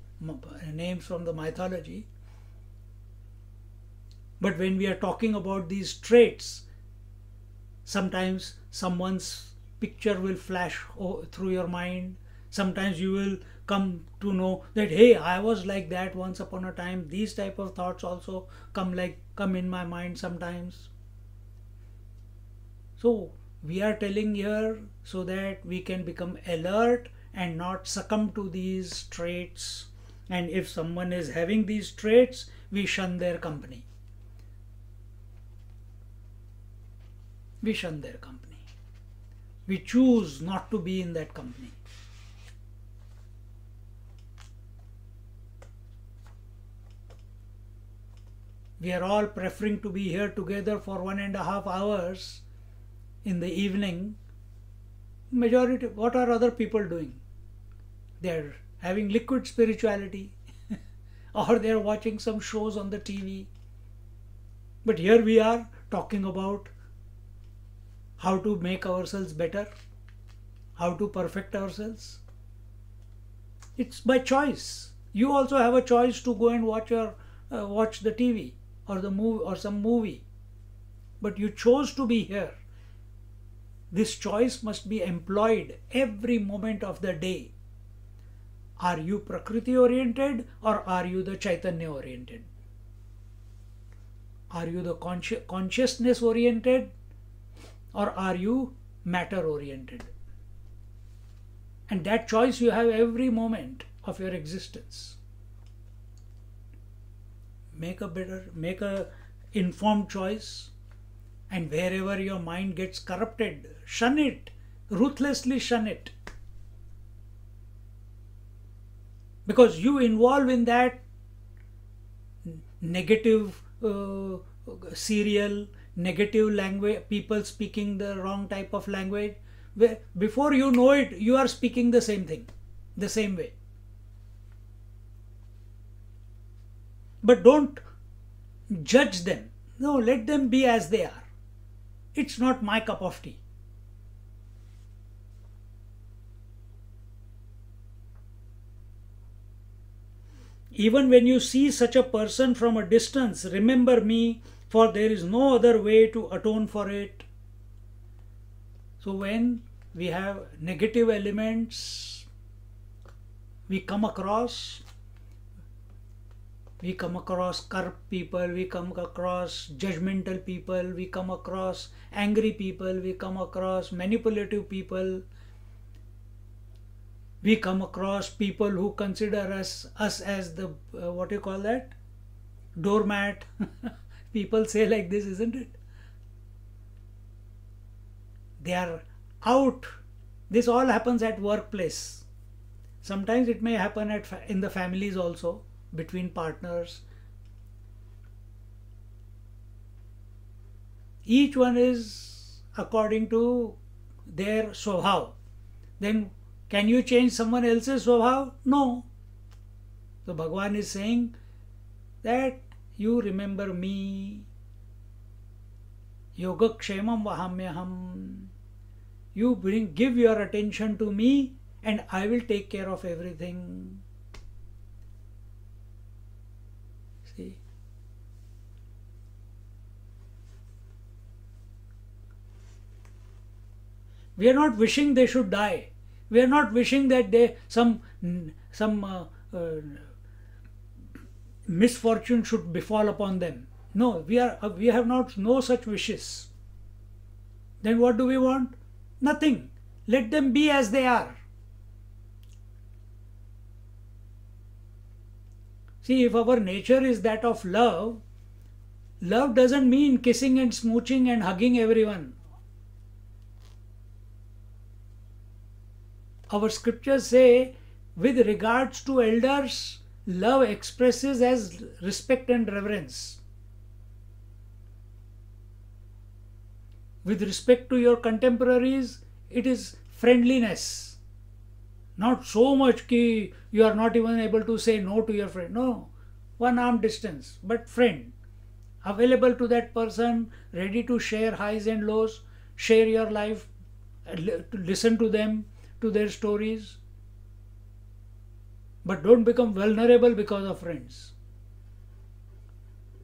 names from the mythology. But when we are talking about these traits, sometimes someone's picture will flash through your mind. Sometimes you will come to know that hey, I was like that once upon a time. These type of thoughts also come like come in my mind sometimes. So we are telling here so that we can become alert and not succumb to these traits. And if someone is having these traits, we shun their company. We shun their company. We choose not to be in that company. We are all preferring to be here together for one and a half hours in the evening. Majority, what are other people doing? They're having liquid spirituality or they're watching some shows on the TV. But here we are talking about how to make ourselves better, how to perfect ourselves. It's by choice. You also have a choice to go and watch your uh, watch the TV or the movie or some movie, but you chose to be here. This choice must be employed every moment of the day. Are you Prakriti oriented or are you the Chaitanya oriented? Are you the consci- consciousness oriented or are you matter oriented? And that choice you have every moment of your existence. Make a better, make a informed choice, and wherever your mind gets corrupted, shun it, ruthlessly shun it. Because you involve in that negative uh, serial, negative language, people speaking the wrong type of language. Before you know it, you are speaking the same thing, the same way. But don't judge them. No, let them be as they are. It's not my cup of tea. Even when you see such a person from a distance, remember me for there is no other way to atone for it. So when we have negative elements, we come across, we come across corrupt people, we come across judgmental people, we come across angry people, we come across manipulative people, we come across people who consider us us as the uh, what you call that doormat people say like this, isn't it? They are out. This all happens at workplace. Sometimes it may happen at in the families also between partners. Each one is according to their swabhav. Then can you change someone else's swabhav? No. So Bhagwan is saying that you remember me. Yogakshemam vahamyaham. You bring, give your attention to me and I will take care of everything. See? We are not wishing they should die. We are not wishing that they some some uh, uh, misfortune should befall upon them. No, we are we have not no such wishes. Then what do we want? Nothing. Let them be as they are. See, if our nature is that of love, love doesn't mean kissing and smooching and hugging everyone. Our scriptures say, with regards to elders, love expresses as respect and reverence. With respect to your contemporaries, it is friendliness. Not so much ki you are not even able to say no to your friend. No, one arm distance, but friend. Available to that person, ready to share highs and lows, share your life, listen to them, to their stories. But don't become vulnerable because of friends.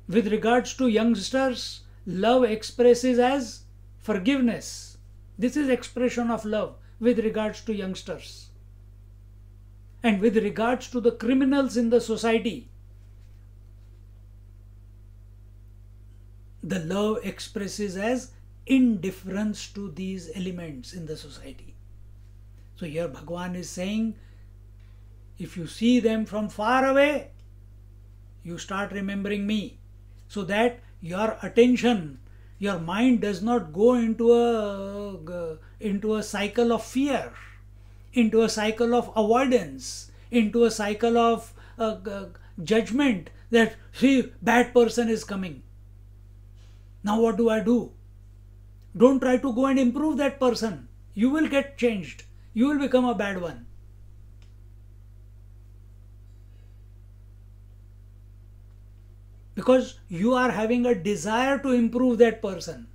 With regards to youngsters, love expresses as forgiveness. This is expression of love with regards to youngsters. And with regards to the criminals in the society, the love expresses as indifference to these elements in the society. So here Bhagwan is saying, if you see them from far away, you start remembering me. So that your attention your mind does not go into a into a cycle of fear into a cycle of avoidance into a cycle of uh, judgment that see bad person is coming. Now what do i do? Don't try to go and improve that person. You will get changed you will become a bad one because you are having a desire to improve that person.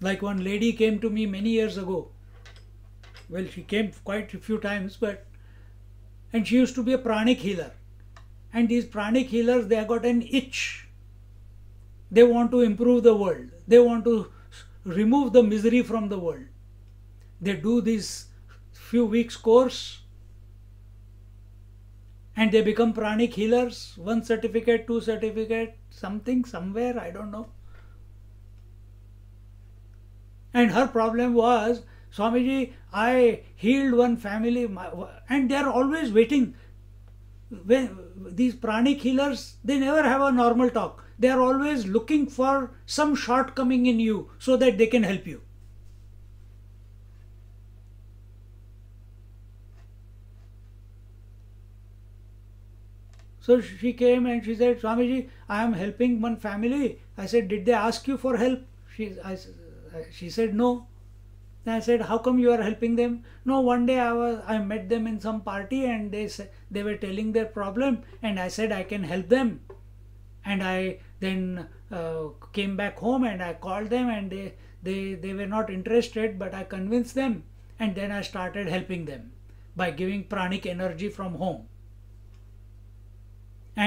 Like one lady came to me many years ago. Well, she came quite a few times, but and she used to be a pranic healer. And these pranic healers, they have got an itch. They want to improve the world. They want to remove the misery from the world. They do this few weeks course and they become pranic healers one certificate two certificate something somewhere i don't know. And her problem was swamiji i healed one family and they are always waiting. When these pranic healers they never have a normal talk. They are always looking for some shortcoming in you so that they can help you So she came and she said, Swamiji, I am helping one family. I said, Did they ask you for help? She, I, she said, No. I said, How come you are helping them? No, one day I was I met them in some party and they they were telling their problem and I said I can help them. And I then uh, came back home and I called them and they, they, they were not interested, but I convinced them. And then I started helping them by giving pranic energy from home.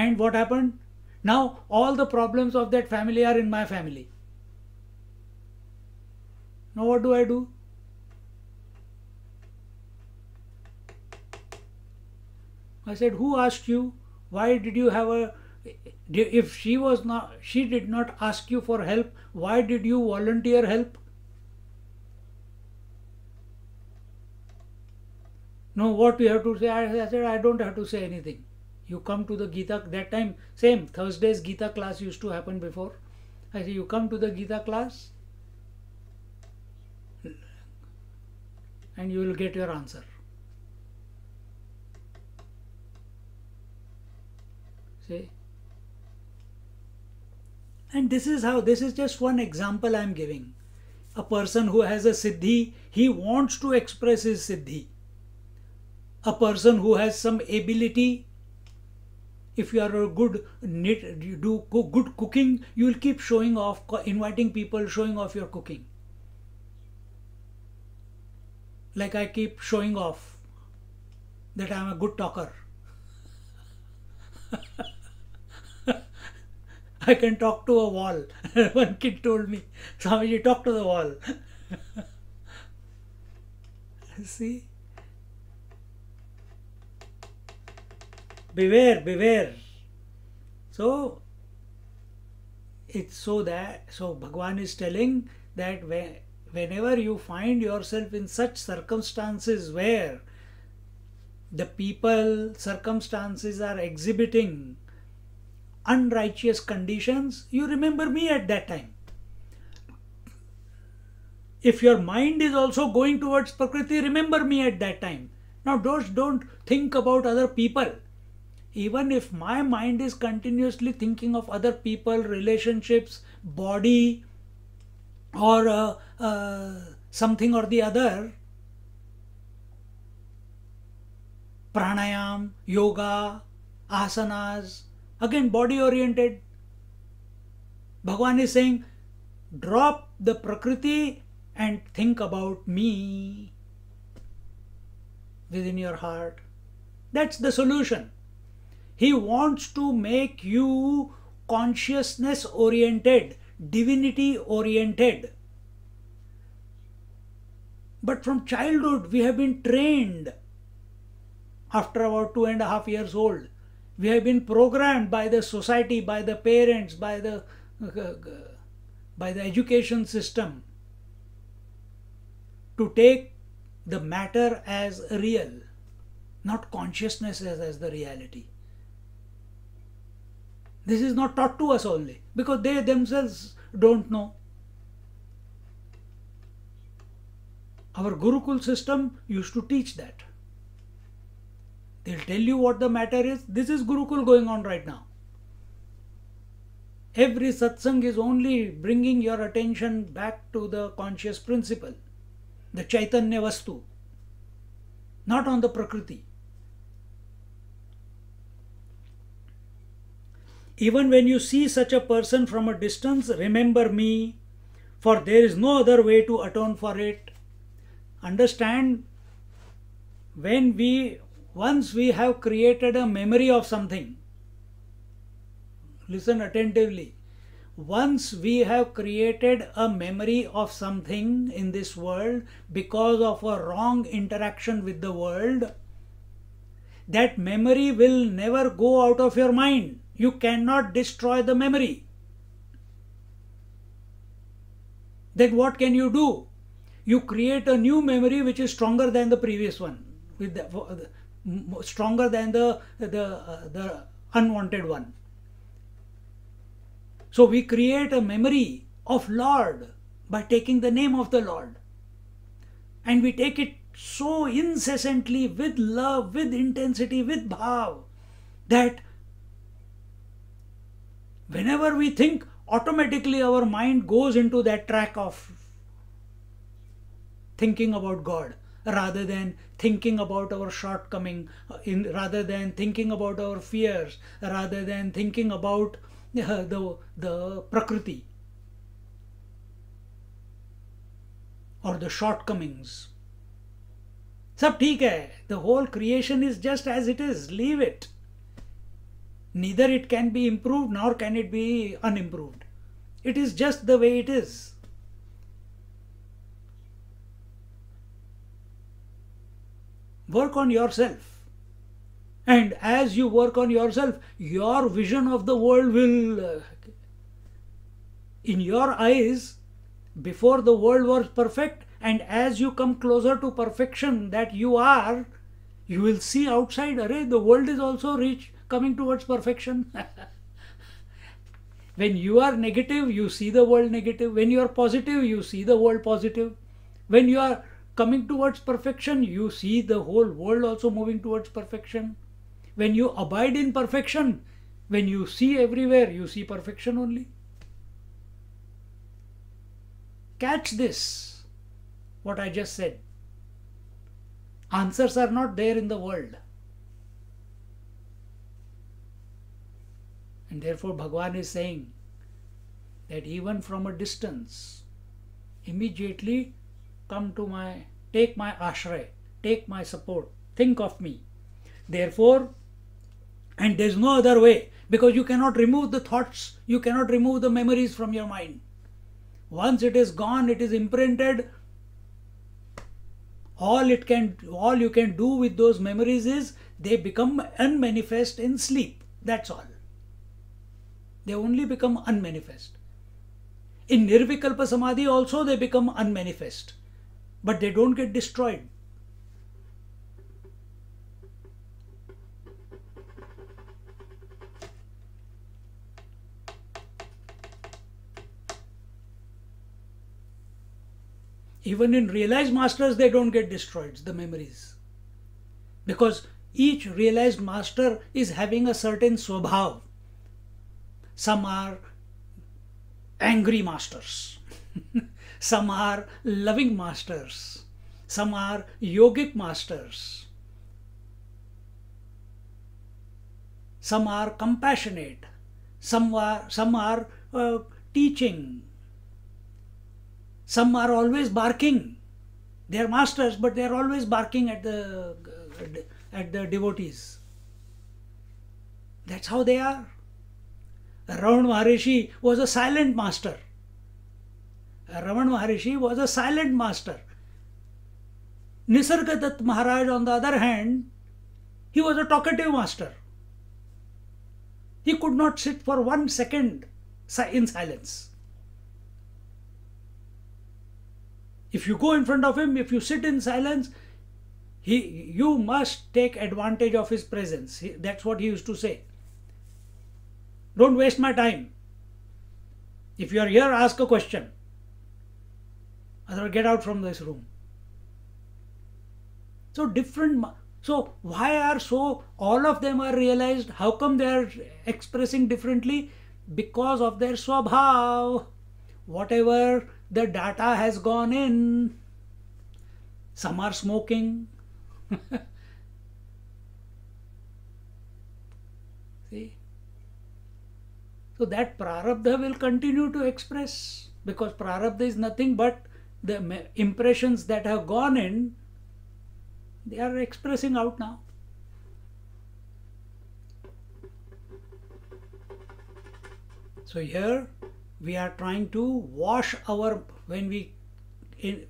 And what happened? Now all the problems of that family are in my family. Now what do I do? I said, who asked you? Why did you have a if she was not she did not ask you for help why did you volunteer help no what you have to say I, I said i don't have to say anything you come to the Gita, that time, same, Thursday's Gita class used to happen before. I say, you come to the Gita class and you will get your answer. See? And this is how, this is just one example I am giving. A person who has a siddhi, he wants to express his siddhi. A person who has some ability, if you are a good knit you do good cooking you will keep showing off inviting people showing off your cooking. Like i keep showing off that i'm a good talker. I can talk to a wall. One kid told me Swamiji talk to the wall. See beware beware so it's so that so bhagwan is telling that when, whenever you find yourself in such circumstances where the people circumstances are exhibiting unrighteous conditions you remember me at that time. If your mind is also going towards prakriti remember me at that time. Now don't don't think about other people even if my mind is continuously thinking of other people relationships body or uh, uh, something or the other pranayam yoga asanas again body oriented bhagwan is saying drop the prakriti and think about me within your heart. That's the solution he wants to make you consciousness oriented, divinity oriented. But from childhood, we have been trained. After about two and a half years old, we have been programmed by the society, by the parents, by the by the education system to take the matter as real, not consciousness as, as the reality. This is not taught to us only because they themselves don't know. Our Gurukul system used to teach that. They'll tell you what the matter is. This is Gurukul going on right now. Every satsang is only bringing your attention back to the conscious principle, the Chaitanya Vastu, not on the Prakriti. Even when you see such a person from a distance, remember me, for there is no other way to atone for it. Understand, when we, once we have created a memory of something, listen attentively. Once we have created a memory of something in this world because of a wrong interaction with the world, that memory will never go out of your mind you cannot destroy the memory. Then what can you do? You create a new memory which is stronger than the previous one, with the, stronger than the the uh, the unwanted one. So we create a memory of Lord by taking the name of the Lord, and we take it so incessantly with love, with intensity, with bhav that whenever we think, automatically our mind goes into that track of thinking about God rather than thinking about our shortcoming, in, rather than thinking about our fears, rather than thinking about uh, the, the prakriti or the shortcomings. सब ठीक है the whole creation is just as it is leave it Neither it can be improved nor can it be unimproved. It is just the way it is. Work on yourself. And as you work on yourself, your vision of the world will, uh, in your eyes, before the world was perfect, and as you come closer to perfection that you are, you will see outside, array, the world is also reached coming towards perfection. when you are negative, you see the world negative. When you are positive, you see the world positive. When you are coming towards perfection, you see the whole world also moving towards perfection. When you abide in perfection, when you see everywhere, you see perfection only. Catch this, what I just said. Answers are not there in the world. And therefore, Bhagwan is saying that even from a distance, immediately come to my, take my ashray, take my support, think of me. Therefore, and there's no other way because you cannot remove the thoughts, you cannot remove the memories from your mind. Once it is gone, it is imprinted. All it can, all you can do with those memories is they become unmanifest in sleep. That's all. They only become unmanifest. In Nirvikalpa Samadhi also they become unmanifest. But they don't get destroyed. Even in realized masters, they don't get destroyed, the memories. Because each realized master is having a certain swabhav. Some are angry masters, some are loving masters, some are yogic masters, some are compassionate, some are, some are uh, teaching, some are always barking. They are masters, but they are always barking at the at the devotees. That's how they are. Raman Maharishi was a silent master. Raman Maharishi was a silent master. Nisargadatta Maharaj, on the other hand, he was a talkative master. He could not sit for one second in silence. If you go in front of him, if you sit in silence, he, you must take advantage of his presence. He, that's what he used to say. Don't waste my time. If you are here, ask a question. Otherwise, get out from this room. So different. So why are so all of them are realized? How come they are expressing differently? Because of their swabhav. Whatever the data has gone in. Some are smoking, See? So that prarabdha will continue to express because prarabdha is nothing but the impressions that have gone in, they are expressing out now. So here we are trying to wash our when we in,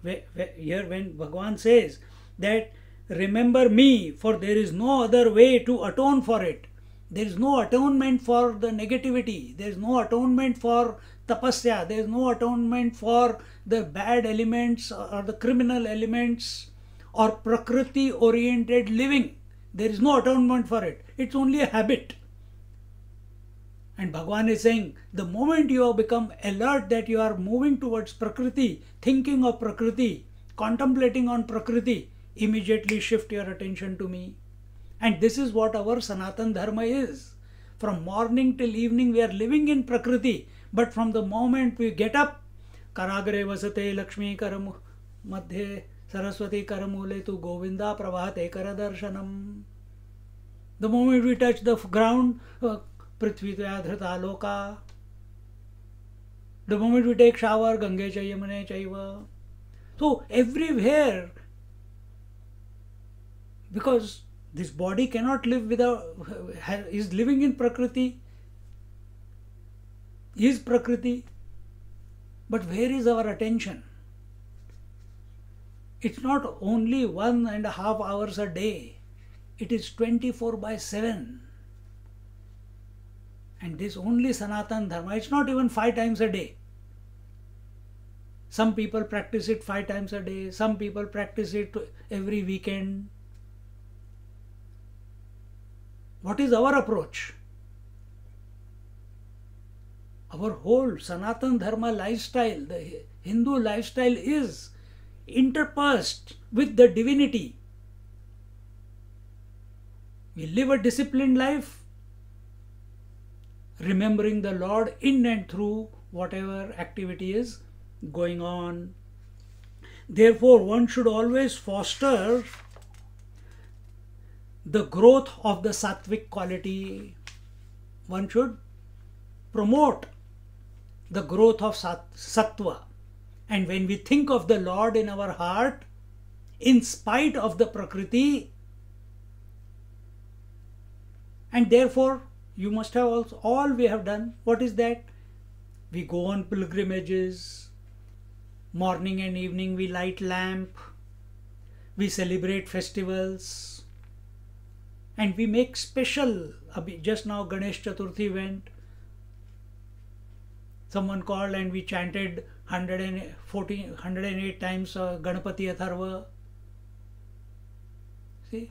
here when Bhagwan says that Remember me, for there is no other way to atone for it. There is no atonement for the negativity. There is no atonement for tapasya. There is no atonement for the bad elements or the criminal elements or prakriti oriented living. There is no atonement for it. It's only a habit. And Bhagwan is saying the moment you have become alert that you are moving towards Prakriti, thinking of Prakriti, contemplating on Prakriti, immediately shift your attention to me. And this is what our Sanatan Dharma is. From morning till evening, we are living in Prakriti, but from the moment we get up, Karagre vasate Lakshmi Karam Madhye Saraswati Karamule tu Govinda Prabhate Karadarshanam. The moment we touch the ground, uh, Prithvi Dhrita. The moment we take shower, Gange Chayamane Chaiva. So everywhere because this body cannot live without is living in prakriti is prakriti but where is our attention? It's not only one and a half hours a day it is 24 by 7 and this only sanatan dharma it's not even five times a day. Some people practice it five times a day some people practice it every weekend What is our approach? Our whole Sanatan Dharma lifestyle, the Hindu lifestyle is interpersed with the divinity. We live a disciplined life, remembering the Lord in and through whatever activity is going on. Therefore, one should always foster the growth of the sattvic quality. One should promote the growth of sat- sattva. And when we think of the Lord in our heart, in spite of the prakriti, and therefore you must have also all we have done. What is that? We go on pilgrimages, morning and evening we light lamp, we celebrate festivals, and we make special. Just now ganesh chaturthi went. Someone called and we chanted 114 108 times uh, ganapati atharva. See?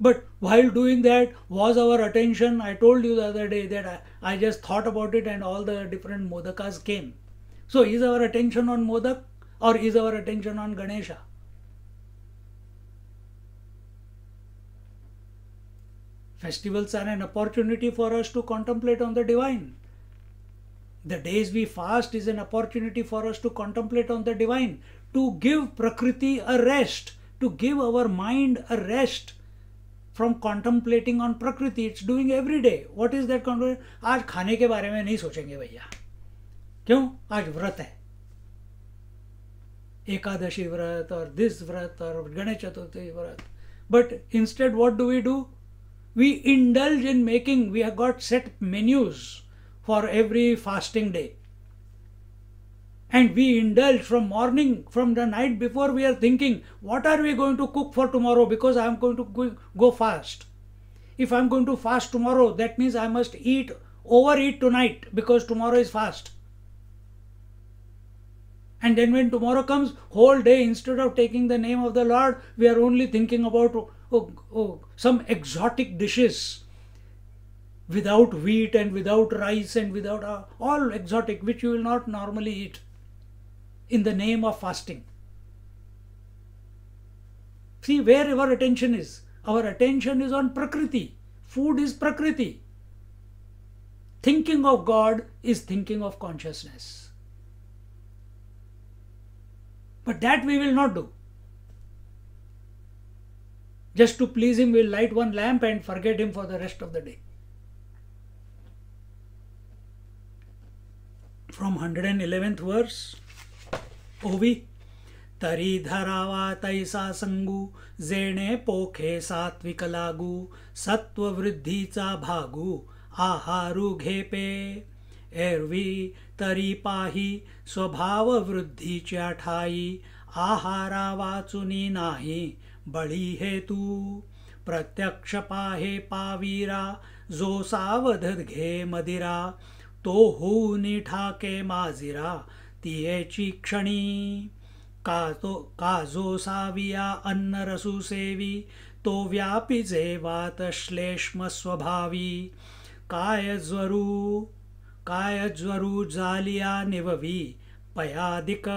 But while doing that was our attention. I told you the other day that I, I just thought about it and all the different modakas came. So, is our attention on Modak or is our attention on Ganesha? Festivals are an opportunity for us to contemplate on the divine. The days we fast is an opportunity for us to contemplate on the divine, to give Prakriti a rest, to give our mind a rest from contemplating on Prakriti. It's doing every day. What is that contemplation? आज खाने के बारे में नहीं सोचेंगे भैया क्यों आज व्रत है एकादशी व्रत और दिस व्रत और गणेश चतुर्थी व्रत but instead what do we do we indulge in making we have got set menus for every fasting day. And we indulge from morning from the night before we are thinking what are we going to cook for tomorrow? Because i am going to go, fast. If i am going to fast tomorrow that means i must eat overeat tonight because tomorrow is fast. And then when tomorrow comes whole day instead of taking the name of the lord we are only thinking about oh, oh, some exotic dishes without wheat and without rice and without uh, all exotic which you will not normally eat in the name of fasting. See where our attention is. Our attention is on Prakriti. Food is Prakriti. Thinking of God is thinking of consciousness. But that we will not do. Just to please him, we'll light one lamp and forget him for the rest of the day. From 111th verse, ओवी तरी धरावा तैसा संगू जेणे पोखे सात्विक लागू सत्व वृद्धीचा भागू आहारू घेपे एरवी तरी पाही स्वभाव वृद्धीच्या ठाई आहारा वाचुनी नाही बळी हेतू प्रत्यक्ष पाहे पावीरा, जो सावध घे मदिरा तो होऊनी ठाके माजिरा तियेची क्षणी. का तो का जो साविया अन्न रसू सेवी तो व्यापी जेवात श्लेष्म स्वभावी. काय ज्वरू काय ज्वरू जालिया निववी, पयादिक.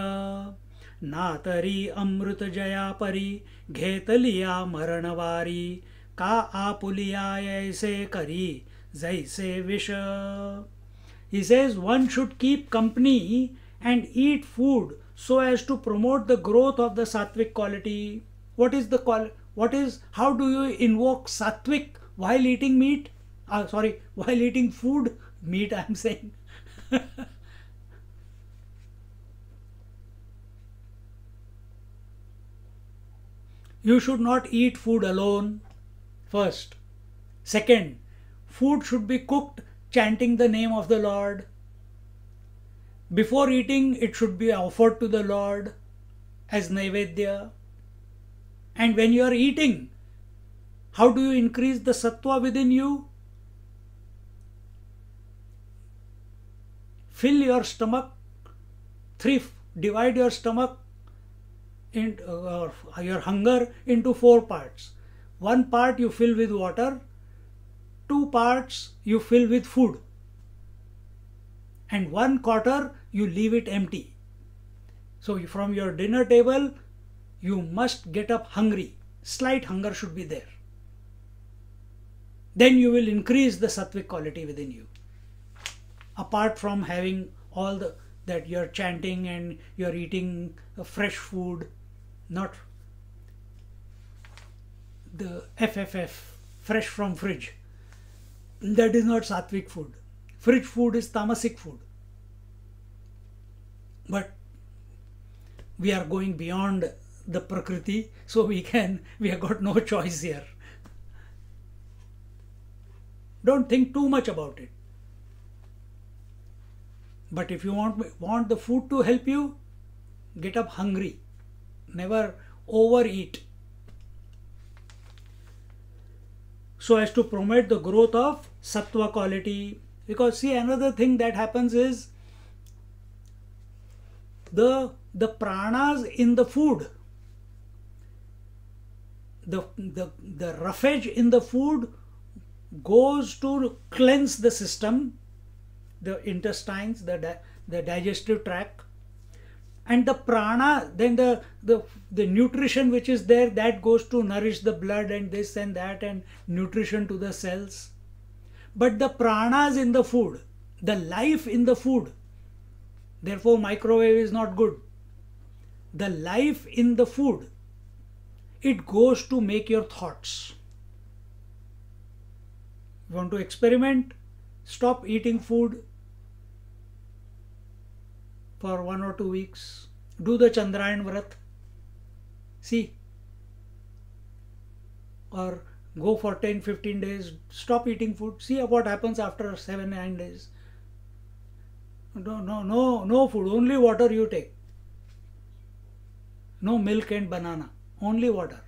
नातरी अमृत जया परी, घेतलिया मरणवारी। का आपुलिया ऐसे करी, जैसे विष। He says one should keep company and eat food so as to promote the growth of the sattvic quality what is the qual what is how do you invoke sattvic by eating meat sorry by eating food meat I am saying you should not eat food alone. First, second, food should be cooked chanting the name of the Lord. Before eating, it should be offered to the Lord as Naivedya. And when you are eating, how do you increase the sattva within you? Fill your stomach, three, divide your stomach, in, uh, your hunger into four parts. One part you fill with water, two parts you fill with food and one quarter you leave it empty. So from your dinner table you must get up hungry. Slight hunger should be there. Then you will increase the sattvic quality within you. Apart from having all the that you're chanting and you're eating fresh food, not the FFF, fresh from fridge that is not sattvic food. Fridge food is tamasic food. But we are going beyond the prakriti, so we can, we have got no choice here. Don't think too much about it. But if you want, want the food to help you, get up hungry. Never overeat. so as to promote the growth of sattva quality because see another thing that happens is the the pranas in the food the the, the roughage in the food goes to cleanse the system the intestines, the, the digestive tract. And the prana, then the, the the nutrition which is there, that goes to nourish the blood and this and that and nutrition to the cells. But the pranas in the food, the life in the food, therefore microwave is not good. The life in the food, it goes to make your thoughts. You want to experiment? Stop eating food for one or two weeks. Do the Chandrayan Vrat. See. Or go for 10 15 days. Stop eating food. See what happens after 7 9 days. No, no, no, no food. Only water you take. No milk and banana. Only water.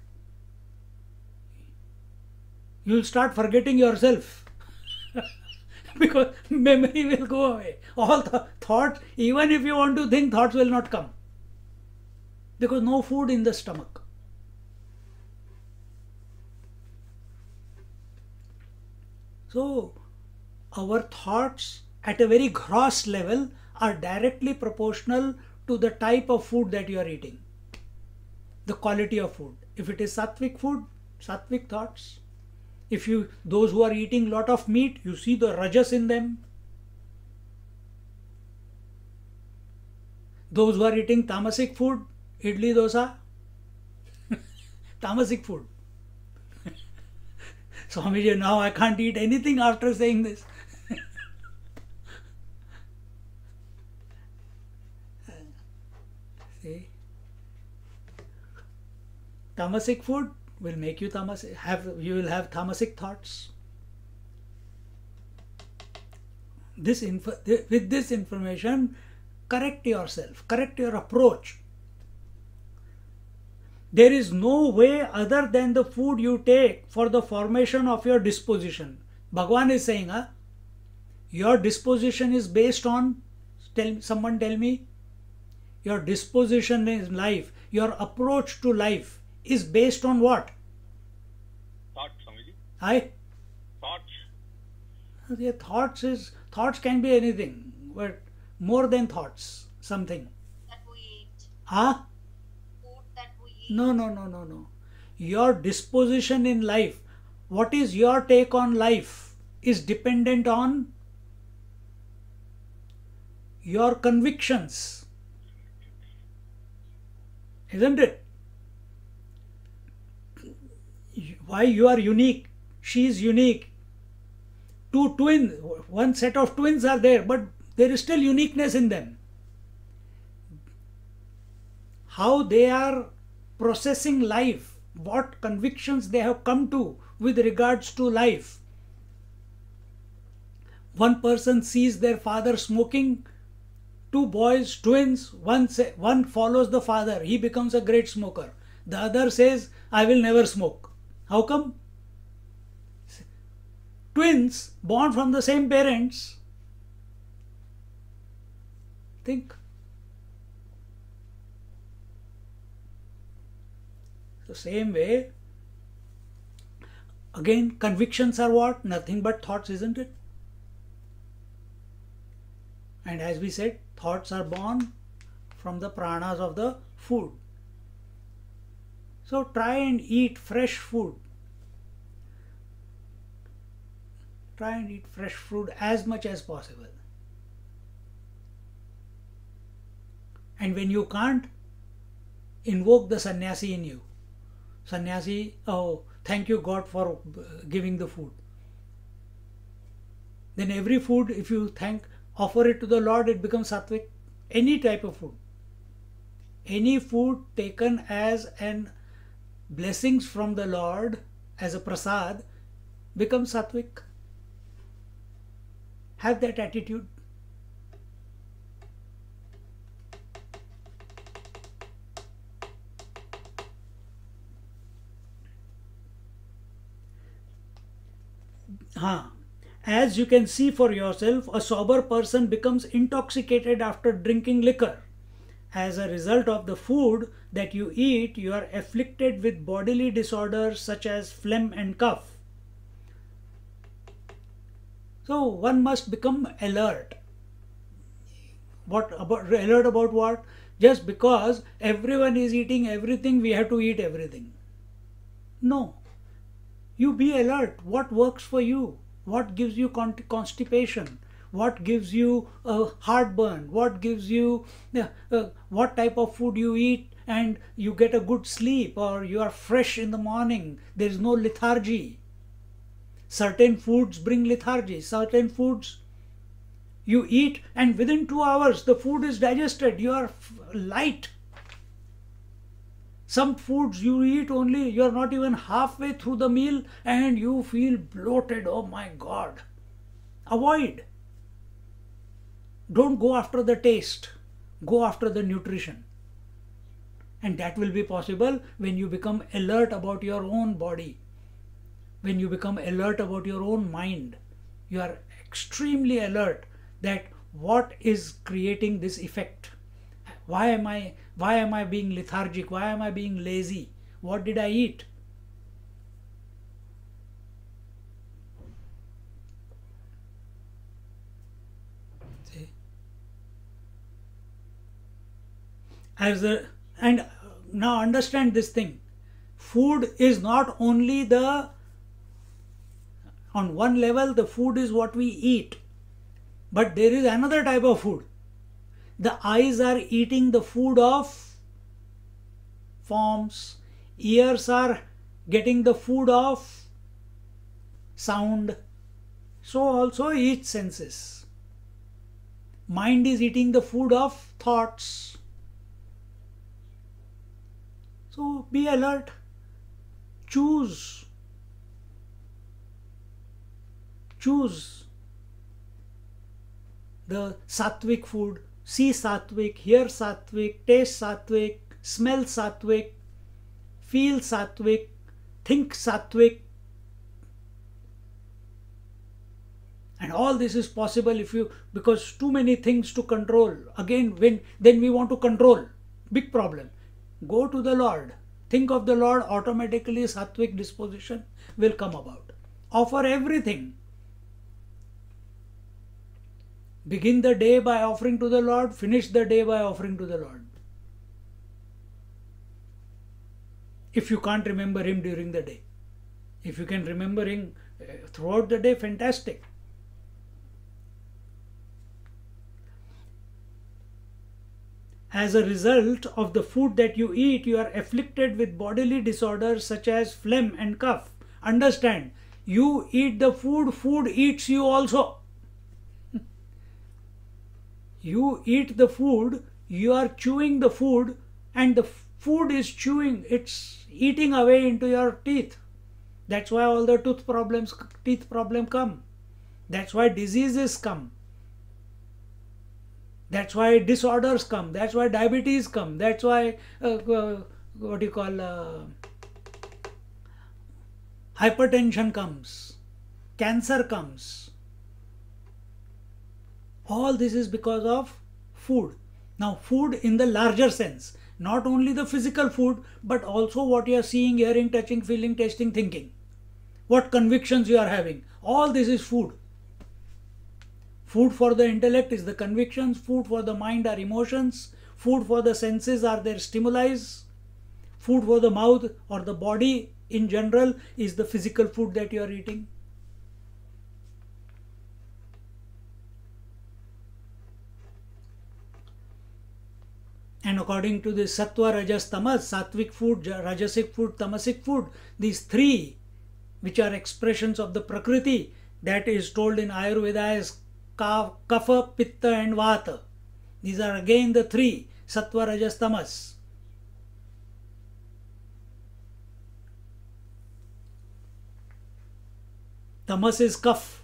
You'll start forgetting yourself. because memory will go away. All the thoughts, even if you want to think, thoughts will not come. Because no food in the stomach. So, our thoughts at a very gross level are directly proportional to the type of food that you are eating, the quality of food. If it is sattvic food, sattvic thoughts. If you those who are eating lot of meat, you see the rajas in them. Those who are eating tamasic food, idli dosa, tamasic food. Swamiji, now I can't eat anything after saying this. See? Tamasic food will make you tamasic. Have you will have tamasic thoughts. This info, with this information, correct yourself, correct your approach. There is no way other than the food you take for the formation of your disposition. Bhagwan is saying, huh? your disposition is based on, tell someone tell me, your disposition in life, your approach to life is based on what? Thoughts, Swamiji. I Thoughts. yeah, thoughts is thoughts can be anything, but more than thoughts, something. that we eat, Huh? food that we eat, No, no, no, no, no. Your disposition in life, what is your take on life, is dependent on your convictions. Isn't it? Why you are unique, she is unique. Two twins, one set of twins are there, but there is still uniqueness in them. How they are processing life, what convictions they have come to with regards to life. One person sees their father smoking, two boys, twins, one, say, one follows the father, he becomes a great smoker. The other says, I will never smoke. How come? Twins born from the same parents. Think. The same way, again, convictions are what? Nothing but thoughts, isn't it? And as we said, thoughts are born from the pranas of the food. So try and eat fresh food. Try and eat fresh food as much as possible. And when you can't, invoke the sannyasi in you. Sannyasi, oh, thank you God for uh, giving the food. Then every food, if you thank, offer it to the Lord, it becomes sattvic. Any type of food. Any food taken as an blessings from the Lord as a prasad becomes sattvic. Have that attitude. Huh. As you can see for yourself, a sober person becomes intoxicated after drinking liquor. As a result of the food that you eat, you are afflicted with bodily disorders such as phlegm and cough. So one must become alert. What about alert about what? Just because everyone is eating everything, we have to eat everything. No. You be alert. What works for you? What gives you constipation? What gives you a heartburn? What gives you uh, uh, what type of food you eat and you get a good sleep or you are fresh in the morning. There is no lethargy. Certain foods bring lethargy. Certain foods you eat and within two hours the food is digested. You are light. Some foods you eat only, you are not even halfway through the meal and you feel bloated. Oh my God. Avoid. Don't go after the taste, go after the nutrition. And that will be possible when you become alert about your own body, when you become alert about your own mind. You are extremely alert that what is creating this effect? Why am i why am i being lethargic? Why am i being lazy? What did i eat as a and now understand this thing. Food is not only the on one level the food is what we eat but there is another type of food. The eyes are eating the food of forms. Ears are getting the food of sound. So also each senses. Mind is eating the food of thoughts so be alert. Choose. Choose the sattvic food. See sattvic hear sattvic taste sattvic smell sattvic feel sattvic think sattvic. And all this is possible if you because too many things to control. Again when then we want to control. Big problem go to the lord. Think of the lord automatically sattvic disposition will come about. Offer everything. Begin the day by offering to the lord finish the day by offering to the lord. If you can't remember him during the day. If you can remember him uh, throughout the day fantastic As a result of the food that you eat, you are afflicted with bodily disorders such as phlegm and cough. Understand, you eat the food, food eats you also. you eat the food, you are chewing the food, and the food is chewing, it's eating away into your teeth. That's why all the tooth problems, teeth problem come. That's why diseases come. That's why disorders come. That's why diabetes come. That's why uh, uh, what do you call uh, hypertension comes, cancer comes. All this is because of food. Now, food in the larger sense, not only the physical food, but also what you are seeing, hearing, touching, feeling, tasting, thinking. What convictions you are having. All this is food. Food for the intellect is the convictions, food for the mind are emotions, food for the senses are their stimuli, food for the mouth or the body in general is the physical food that you are eating. And according to the sattva, rajas, tamas, sattvic food, rajasic food, tamasic food, these three, which are expressions of the prakriti, that is told in Ayurveda as kapha, pitta, and vata. These are again the three sattva, rajas, tamas. Tamas is kaph,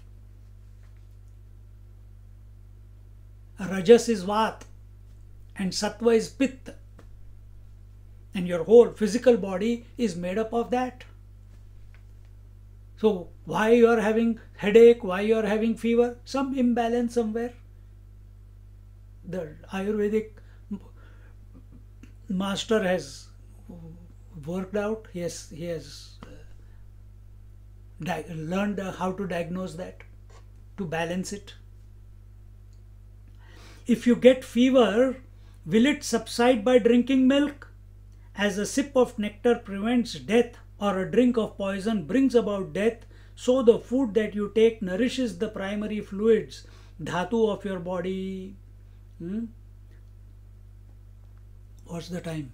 rajas is vat, and sattva is pitta. And your whole physical body is made up of that. So why you are having headache, why you are having fever, some imbalance somewhere. The Ayurvedic master has worked out. Yes, he has uh, learned how to diagnose that. to balance it. If you get fever, will it subside by drinking milk? As a sip of nectar prevents death or a drink of poison brings about death, so the food that you take nourishes the primary fluids, dhatu of your body. Hmm? What's the time?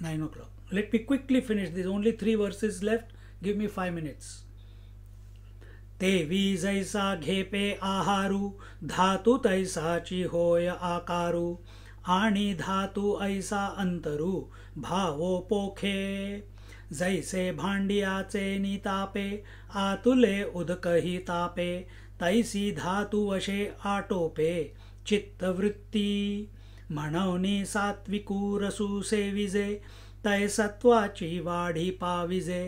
9 o'clock. Let me quickly finish. There's only three verses left. Give me five minutes. तेवी जैसा घेपे आहारू धातु तैसाची होय आकारू आणि धातु ऐसा अंतरू भावो पोखे जैसे भांडियाचे नितापे आतुले उदकही तापे तैसी धातु वशे आटोपे चित्तवृत्ती। म्हणवनी सात्विकू रसू सेविजे तै सत्वाची वाढी पाविजे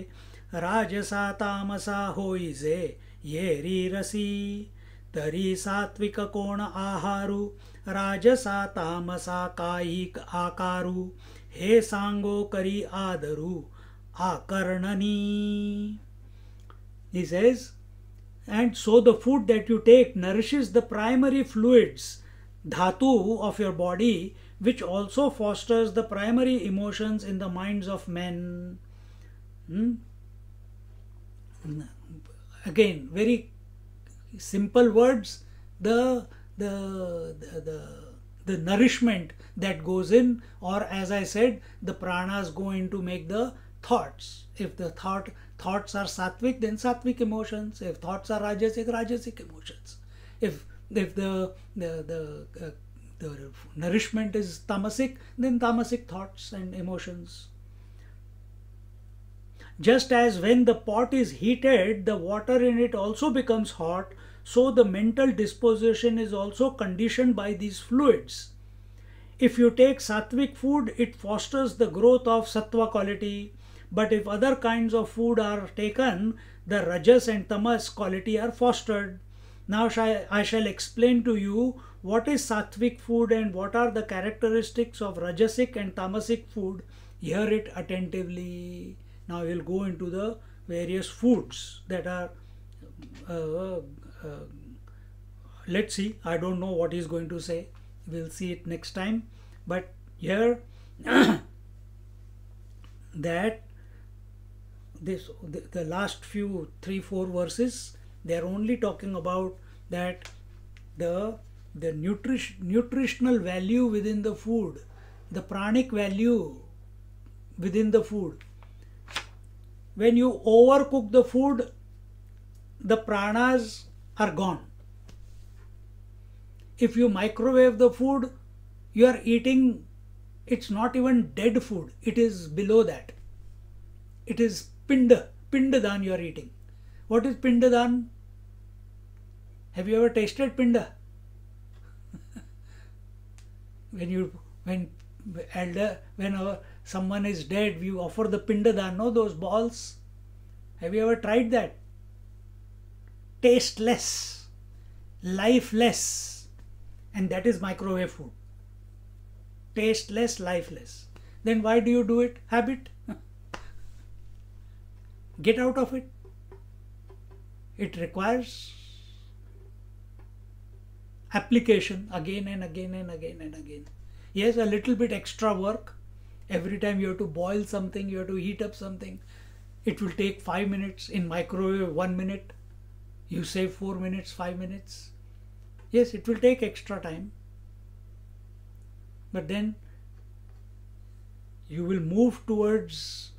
राजसा तामसा होईजे येरी रसी। तरी सात्विक कोण आहारू राजसा तामसा कायिक आकारू हे सांगो करी आदरू। Akarnani. He says, and so the food that you take nourishes the primary fluids, dhatu of your body, which also fosters the primary emotions in the minds of men. Hmm? Again, very simple words, the, the, the, the the nourishment that goes in or as I said the pranas go in to make the thoughts. If the thought thoughts are sattvic then sattvic emotions. If thoughts are rajasic rajasic emotions. If if the the the, uh, the nourishment is tamasic then tamasic thoughts and emotions. Just as when the pot is heated, the water in it also becomes hot, so the mental disposition is also conditioned by these fluids. If you take sattvic food, it fosters the growth of sattva quality, but if other kinds of food are taken, the rajas and tamas quality are fostered. Now I shall explain to you what is sattvic food and what are the characteristics of rajasic and tamasic food. Hear it attentively. Now we'll go into the various foods that are. Uh, uh, let's see. I don't know what he's going to say. We'll see it next time. But here, that this the, the last few three four verses they are only talking about that the the nutrition nutritional value within the food the pranic value within the food when you overcook the food, the pranas are gone. If you microwave the food, you are eating, it's not even dead food, it is below that. It is pinda, pindadan you are eating. What is pindadan? Have you ever tasted pinda? when you, when elder, when our someone is dead, we offer the pindadan, no, those balls. Have you ever tried that? Tasteless, lifeless, and that is microwave food. Tasteless, lifeless. Then why do you do it? Habit. Get out of it. It requires application again and again and again and again. Yes, a little bit extra work, every time you have to boil something you have to heat up something it will take 5 minutes. In microwave 1 minute. You save 4 minutes 5 minutes. Yes it will take extra time. But then you will move towards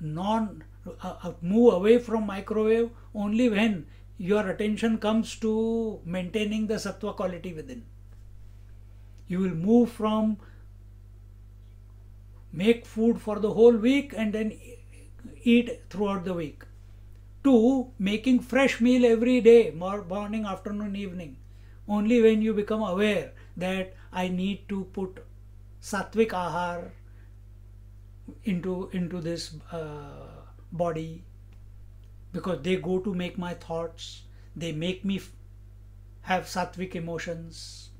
non uh, uh, move away from microwave only when your attention comes to maintaining the sattva quality within. You will move from make food for the whole week and then eat throughout the week to making fresh meal every day morning afternoon evening. Only when you become aware that i need to put sattvic ahar into into this uh, body because they go to make my thoughts they make me have sattvic emotions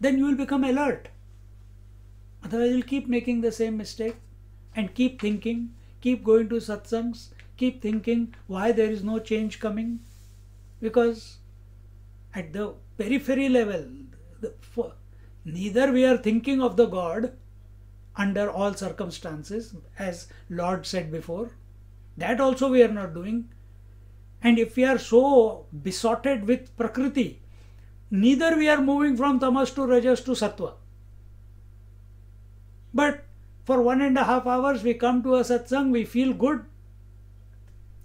then you will become alert Otherwise, you'll keep making the same mistake and keep thinking, keep going to satsangs, keep thinking why there is no change coming. because at the periphery level, the, for, neither we are thinking of the God under all circumstances, as Lord said before, that also we are not doing. And if we are so besotted with Prakriti, neither we are moving from tamas to rajas to sattva. But for one and a half hours we come to a satsang, we feel good.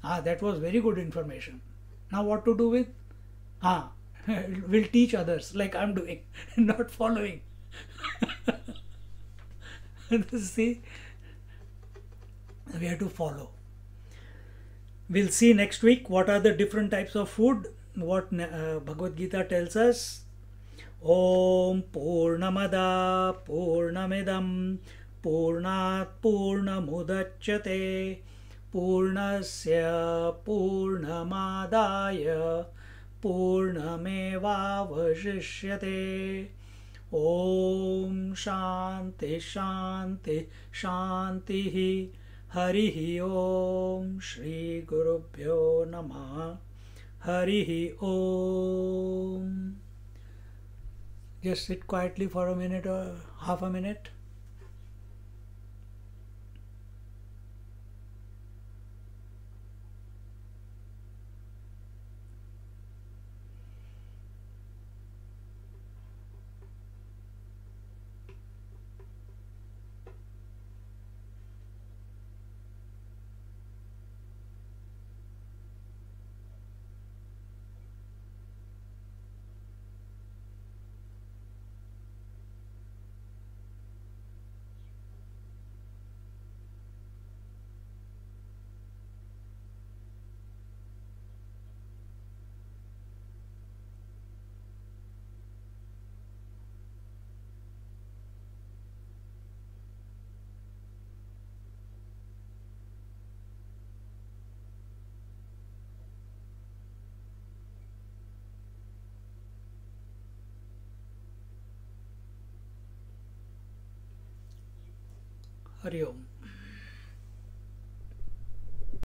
Ah, that was very good information. Now what to do with? Ah, we'll teach others like I'm doing, not following. See, we have to follow. We'll see next week what are the different types of food, what uh, Bhagavad Gita tells us. ॐ पूर्णमदा पूर्णमिदं पूर्णात् पूर्णमुदच्यते पूर्णस्य पूर्णमादाय पूर्णमेवावशिष्यते ओम शांति शांति शांति ही। हरि ही ओम श्री गुरुभ्यो नम। हरि ही Om. Just sit quietly for a minute और half a minute Hari Om